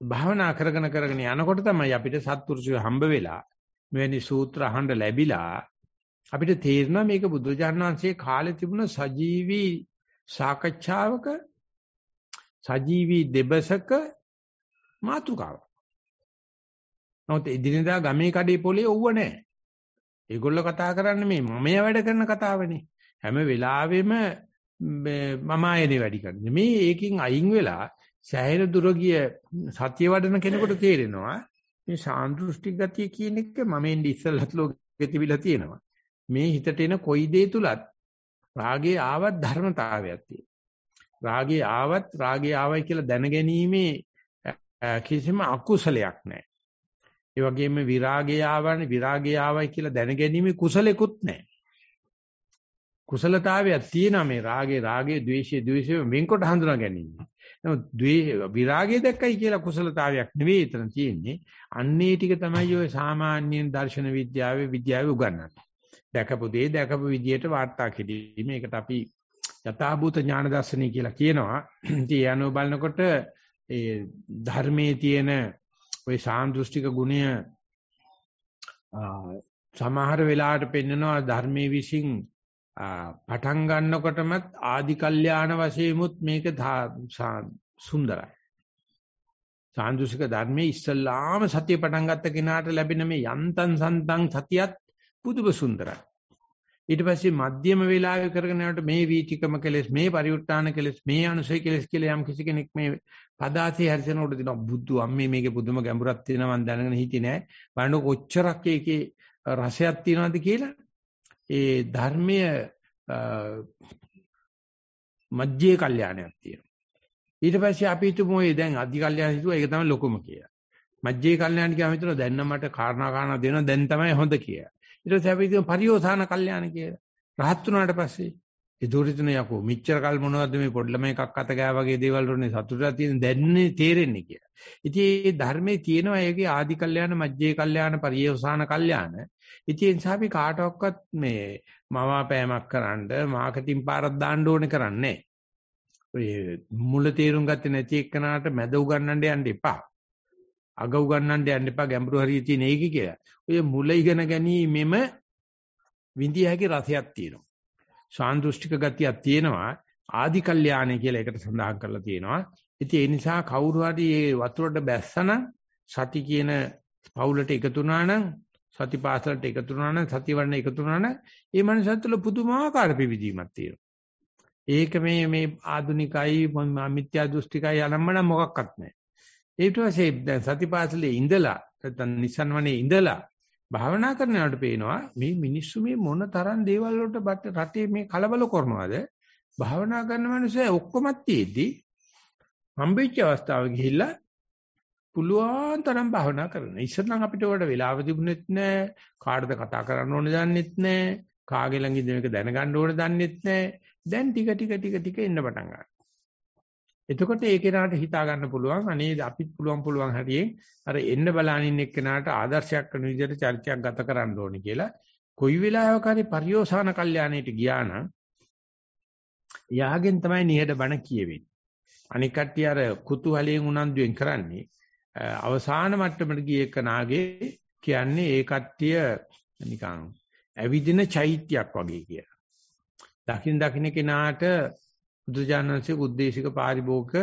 භාවනා කරගෙන කරගෙන යනකොට තමයි අපිට සත්පුරුෂය හම්බ වෙලා මෙවැනි සූත්‍ර අහන්න ලැබිලා අපිට තේරෙනවා මේක බුදුජාණන් වහන්සේ කාලේ තිබුණ සජීවී සාකච්ඡාවක සජීවී දෙබසක මාතුකාවක්. නමුත් එදිනෙදා ගමේ කඩේ පොලේ ඔව්ව නැහැ. ඒගොල්ලෝ කතා කරන්නේ මේ මමය වැඩ කරන කතාවනේ. හැම වෙලාවෙම මම ආයනේ වැඩි කරන්නේ. මේ ඒකින් අයින් වෙලා සෑහෙන දුර ගිය සත්‍ය වඩන කෙනෙකුට තේරෙනවා මේ සාන්දෘෂ්ටික ගතිය කියන එක මම එන්නේ ඉස්සල්ලත් ලෝකෙ තිබිලා තියෙනවා. මේ හිතට එන කොයි දේ තුලත් රාගේ ආවත් ධර්මතාවයක් තියෙනවා. රාගේ ආවත් රාගේ ආවයි කියලා දැනගැනීමේ කිසිම අකුසලයක් නැහැ. ඒ වගේම විරාගය ආවනේ විරාගය ආවයි කියලා දැනගැනීමේ කුසලෙකුත් නැහැ. කුසලතාවයක් තියෙනවා මේ රාගේ රාගේ ද්වේෂයේ ද්වේෂයේ වෙන්කොට හඳුනා ගැනීම. නමුත් විරාගය දැක්කයි කියලා කුසලතාවයක් නෙවෙයි එතන තියෙන්නේ. අන්නේ ටික තමයි ඔය සාමාන්‍යයෙන් දර්ශන විද්‍යාවේ විද්‍යාවේ උගන්වන්නේ. දැකපු දේ දැකපු විදියට වාර්තා කිරීම. ඒකට අපි යථාභූත ඥාන දර්ශනය කියලා කියනවා. ඉතින් ඒ අනුව බලනකොට ඒ ධර්මයේ තියෙන ওই සාන්දෘෂ්ටික ගුණය සමහර වෙලාවට පෙන්නනවා ධර්මයේ විසින් පටන් ගන්නකොටමත් ආදි කල්යාණ වශයෙන්මුත් මේක සුන්දරයි. සාන්දෘෂ්ටික ධර්මයේ ඉස්සල්ලාම සතිය පටන් ගත්ත කෙනාට ලැබෙන මේ යන්තම් සන්තම් සතියත් පුදුම සුන්දරයි. ඊට පස්සේ මධ්‍යම වේලාවේ කරගෙන යනකොට මේ වීතිකම කෙලස් මේ පරිඋත්තාන කෙලස් මේ අනුසය කෙලස් කියලා යම් කිසි කෙනෙක් මේ පදාසේ හරිසනකොට දිනවා. බුද්ධ අම්මේ මේකේ පුදුම ගැඹුරක් තියෙනවා මම දැනගෙන හිටියේ නෑ. බලන්න කොච්චරක් ඒකේ රසයක් තියෙනවද කියලා. ඒ ධර්මයේ මධ්‍යේ කල්යාණයක් තියෙනවා. ඊට පස්සේ අපි හිතමු ඒ දැන් අධි කල්යාණ හිතුවා ඒක තමයි ලොකුම කියලා. මධ්‍යේ කල්යාණ කියම හිතනවා දැන් නම් මට කාරණා කාරණා දෙනවා දැන් තමයි හොඳ කියලා. ඊට පස්සේ අපි කියමු පරියෝසాన කල්යාණ කියලා. රහත් වුණාට පස්සේ ඒ දුරිතන යකෝ මෙච්චර කල් මොනවද මේ පොඩි ළමයි එකක් අත ගෑ වගේ දේවල් වලනේ සතුටක් තියෙන දැන්නේ තේරෙන්නේ කියලා. ඉතින් මේ ධර්මයේ තියෙනවා ඒකේ ආදි කල්යාණ මජ්ජේ කල්යාණ පරියෝසాన කල්යාණ. ඉතින් ඒ නිසා අපි කාටවත් මේ මවාපෑමක් කරන්න මාකටිං පාරක් දාන්න ඕනේ කරන්නේ ඔය මුල තේරුම් ගත්තේ නැති එක්කනට මැද උගන්නන්න යන්න එපා. අග උගන්නන්න යන්න එපා ගැඹුරු හරිය තියෙන ඒක කියලා. ඔය මුල ඉගෙන ගැනීමෙම විඳිය හැකි රසයක් තියෙනවා. සාන්දෘෂ්ටික ගතියක් තියෙනවා ආදි කල්යාණය කියලා එකට සඳහන් කරලා තියෙනවා. ඉතින් ඒ නිසා කවුරු හරි මේ වතුරට බැස්සනම් සති කියන පවුලට එකතු වුණා නම් සතිපාසලට එකතු වුණා නම් සතිවර්ණ එකතු වුණා නම් ඒ මනසත් තුළ පුදුමාකාර පිවිදීමක් තියෙනවා. ඒක මේ මේ ආදුනිකයි මිත්‍යා දෘෂ්ටිකයි අනම්මන මොකක්වත් නැහැ. ඊට පස්සේ දැන් සතිපාසලේ ඉඳලා නැත්නම් නිසන්වනේ ඉඳලා භාවනා කරනකොට පේනවා මේ මිනිස්සු මේ මොන තරම් දේවල් වලට රටේ මේ කලබල කරනවද භාවනා කරන මිනිස්සු ඔක්කොමත් තියෙද්දි හම්බෙච්ච අවස්ථාව ගිහිල්ලා පුළුවන් තරම් භාවනා කරන. ඉස්සෙල්නම් අපිට වඩ වෙලාව තිබුණෙත් නැහැ. කාටද කතා කරන්න ඕනේ දන්නෙත් නැහැ. කාගේ ළඟින්ද මේක දැනගන්න ඕනේ දන්නෙත් නැහැ. දැන් ටික ටික ටික ටික එන්න පටන් ගන්නවා. එතකොට ඒ කෙනාට හිතා ගන්න පුළුවන් අනේ අපිත් පුළුවන් පුළුවන් හැටියෙන් අර එන්න බලනින් එක්කෙනාට ආදර්ශයක් කරන විදිහට චර්චයක් ගත කරන්න ඕනේ කියලා කොයි වෙලාවක හරි පරිෝසాన කල්යාණයට ගියා නම් යාගෙන් තමයි නිහඬ බණ කියවෙන්නේ. අනික කට්ටිය අර කුතුහලයෙන් උනන්දුවෙන් කරන්නේ අවසාන මට්ටමට ගිය එකනාගේ කියන්නේ ඒ කට්ටිය නිකන් ඇවිදින චෛත්‍යයක් වගේ කියලා. දකින් දකින්න කෙනාට බුදුජානන්සේ උද්දේශික පාරිභෝගික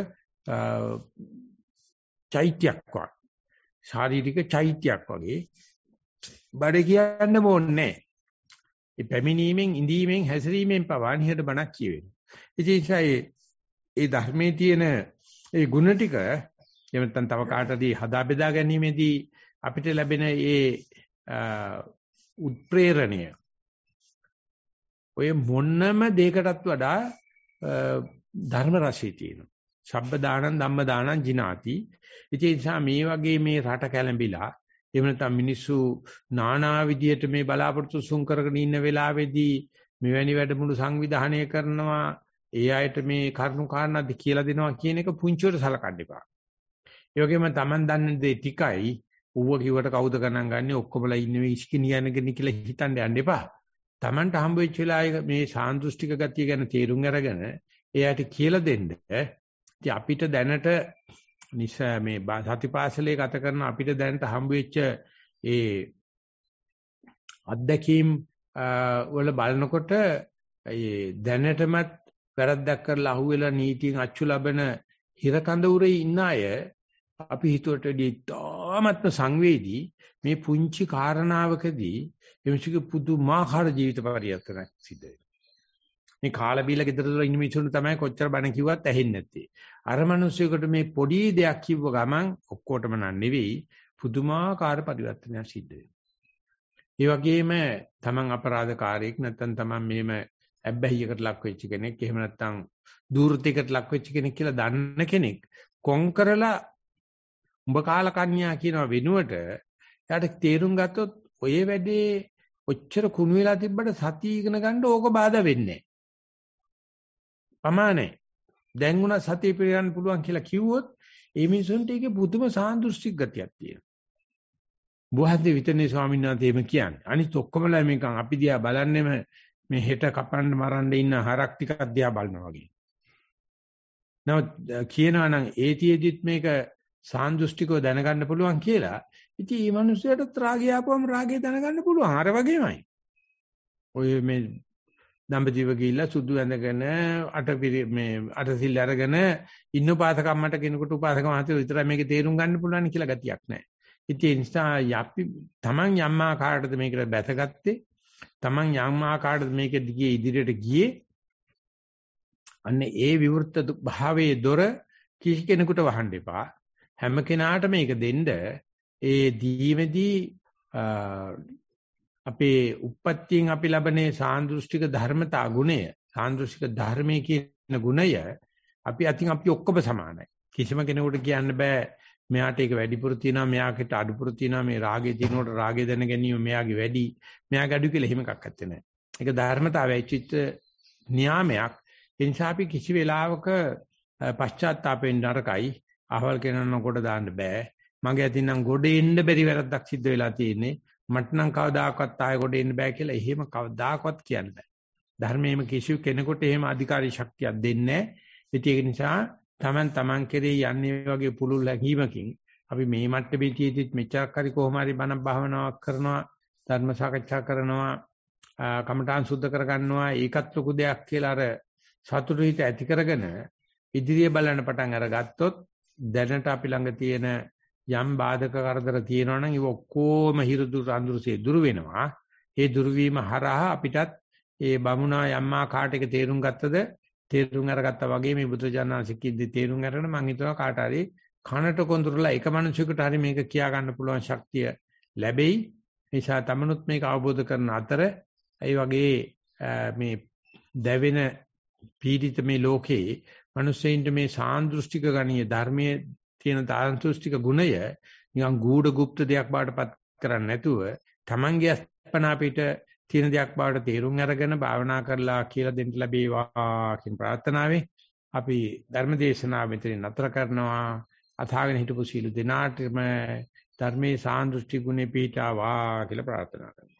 චෛත්‍යයක් වගේ. ශාරීරික චෛත්‍යයක් වගේ. බඩ කියන්න ඕනේ ඒ පැමිණීමෙන් ඉඳීමෙන් හැසිරීමෙන් පවා නිහඬ බණක් කියවෙනවා. ඉතින් ඒ ධර්මයේ තියෙන ඒ ಗುಣ ටික එහෙම නැත්නම් තව කාටදී හදා බෙදා ගැනීමේදී අපිට ලැබෙන ඒ උත්ප්‍රේරණය ඔය මොන්නම දෙයකටත් වඩා ධර්ම රසය තියෙනවා. සබ්බ දානං ධම්ම දානං ජිනාති. ඉතින් ඒ නිසා මේ වගේ මේ රට කැළඹිලා එහෙම නැත්නම් මිනිස්සු නානා විදියට මේ බලාපොරොත්තු සුන් කරගෙන ඉන්න වෙලාවේදී මෙවැනි වැඩමුළු සංවිධානය කරනවා ඒ අයට මේ කරුණු කාරණාද කියලා දෙනවා කියන එක පුංචිවට සලකන්න එපා. ඒ වගේම Taman දන්න දේ ටිකයි ඌව කිව්වට කවුද ගණන් ගන්නේ ඔක්කොමලා ඉන්නේ ඉස්කිනියනගෙන කියලා හිතන්න යන්න එපා. Tamanට හම්බ වෙච්ච වෙලාවේ මේ සාන්දෘෂ්ටික ගතිය ගැන තේරුම් අරගෙන එයාට කියලා දෙන්න. ඉතින් අපිට දැනට නිසා මේ සතිපාසලේ ගත කරන අපිට දැනට හම්බ වෙච්ච ඒ අත්දැකීම් වල බලනකොට ඒ දැනටමත් වැරද්දක් කරලා අහුවෙලා නීතියෙන් අච්චු ලබන හිරකඳ උරේ ඉන්න අය අපි හිතුවට තාමත්ම සංවේදී මේ පුංචි කාරණාවකදී එමිසික පුදුමාකාර ජීවිත පරිවර්තනයක් සිද්ධ වෙනවා. මේ කාලා බීලා ගෙදර දොර ඉන්න මිනිස්සුන්ට තමයි කොච්චර බණ කිව්වත් ඇහෙන්නේ නැත්තේ. අර මිනිස්සුෙකුට මේ පොඩි දෙයක් කිව්ව ගමන් ඔක්කොටම නන් නෙවෙයි පුදුමාකාර පරිවර්තනයක් සිද්ධ වෙනවා. ඒ වගේම තමන් අපරාධකාරයෙක් නැත්නම් තමන් මෙහෙම ඇබ්බැහියකට ලක් වෙච්ච කෙනෙක් එහෙම නැත්නම් දූර්තියකට ලක් වෙච්ච කෙනෙක් කියලා දන්න කෙනෙක් කොන් කරලා උඹ කාලකන්‍යා කියනවා වෙනුවට එයාට තේරුම් ගත්තොත් ඔය වැඩේ ඔච්චර කුණු වෙලා තිබ්බට සතිය ඉගෙන ගන්න ඕක බාධා වෙන්නේ නැහැ. දැන් උනා සතිය පිළිගන්න පුළුවන් කියලා කිව්වොත් ඒ මිනිසුන්ට ඒකේ පුදුම සාන්දෘෂ්ටික ගතියක් තියෙනවා. බුහද්ද විතරනේ ස්වාමීන් වහන්සේ එහෙම කියන්නේ. අනිත් ඔක්කොමලා මේකන් අපි දිහා බලන්නෙම මේ හෙට කපන්න මරන්න ඉන්න හරක් ටිකක් දිහා බලනවා වගේ. නමුත් කියනවා නම් ඒතියෙදිත් මේක සාන්දෘෂ්ටිකව දැනගන්න පුළුවන් කියලා. ඉතින් මේ මිනිස්සුන්ට රාගය ආපුවම රාගය දැනගන්න පුළුවන්. අර වගේමයි. ඔය මේ දඹදිව ගිහිල්ලා සුදු ඇඳගෙන අට මේ අටසිල් අරගෙන ඉන්න උපාසකම්මට කෙනෙකුට උපාසක මහත්තයෝ විතරයි මේකේ තේරුම් ගන්න පුළුවන් කියලා ගතියක් නැහැ. ඉතින් ඒ නිසා යපි තමන් යම් ආකාරයකටද මේකට බැසගත්තේ තමන් යම් ආකාරයකටද මේක දිගේ ඉදිරියට ගියේ අන්න ඒ විවෘත භාවයේ දොර කිසි කෙනෙකුට වහන්න එපා. හැම කෙනාට මේක දෙන්න ඒ දීමේදී අපේ උප්පත්තියෙන් අපි ලබනේ සාන්දෘෂ්ටික ධර්මතා ගුණය සාන්දෘෂ්ටික ධර්මයේ කියන ගුණය අපි අතින් අපි ඔක්කොම සමානයි. කිසිම කෙනෙකුට කියන්න බෑ මෙයාට ඒක වැඩිපුර තියෙනවා මෙයාකට අඩුපුර තියෙනවා මේ රාගේ තියෙනකොට රාගේ දැන ගැනීම මෙයාගේ වැඩි මෙයාගේ අඩු කියලා එහෙම එකක් නැත්තේ නෑ. ඒක ධර්මතාවය චිත්ත නියාමයක්. ඒ නිසා අපි කිසි වෙලාවක පශ්චාත්තාපෙන් නරකයි. අහවල් කෙනන කොට දාන්න බෑ. මගේ අතින් නම් ගොඩ එන්න බැරි වැරද්දක් සිද්ධ වෙලා තියෙන්නේ. මට නම් කවදාකවත් ආයෙ ගොඩ එන්න බෑ කියලා එහෙම කවදාකවත් කියන්න බෑ. ධර්මයේම කිසිව කෙනෙකුට එහෙම අධිකාරී ශක්තියක් දෙන්නේ නැහැ. ඒක නිසා Taman Taman කෙරේ යන්නේ වගේ පුළුල් ලැබීමකින් අපි මේ මට්ටමේ තියෙද්දිත් මෙච්චරක් හරි කොහොම හරි බණ භාවනාවක් කරනවා ධර්ම සාකච්ඡා කරනවා කමඨාන් සුද්ධ කරගන්නවා ඒකත් ලොකු දෙයක් කියලා අර සතුටු හිත ඇති කරගෙන ඉදිරිය බලන්න පටන් අරගත්තොත් දැනට අපි ළඟ තියෙන යම් බාධක කරදර තියෙනවා නම් ඒ ඔක්කොම හිරුදු අඳුරසේ දුර වෙනවා. ඒ දුර වීම හරහා අපිටත් ඒ බමුණා යම්මා කාට එක තේරුම් ගත්තද තේරුම් අරගත්තා වගේ මේ බුදුජානනාංශ කිද්දි තේරුම් අරගෙන මම හිතුවා කාට හරි කනට කොඳුරලා එක මිනිසෙකුට හරි මේක කියා ගන්න පුළුවන් ශක්තිය ලැබෙයි. නිසා තමනුත් මේක අවබෝධ කරන අතර ඒ වගේ මේ දැවෙන පීඩිත මේ ලෝකේ මිනිස්සෙයින්ට මේ සාන්දෘෂ්ටික ගණීය ධර්මයේ තියෙන දාර්ශනික ගුණය නිකන් ගූඪ গুপ্ত දෙයක් බාටපත් කරන්නේ නැතුව Tamange අස්පනා පිට තියෙන දෙයක් බවට තේරුම් අරගෙන භාවනා කරලා කියලා දෙන්න ලැබේවා කියන ප්‍රාර්ථනාවෙන් අපි ධර්මදේශනාව මෙතන නතර කරනවා අථාගෙන හිටපු සීල දෙනාටම ධර්මයේ සාන්දෘෂ්ටි ගුණේ පීඨාවා කියලා ප්‍රාර්ථනා කරනවා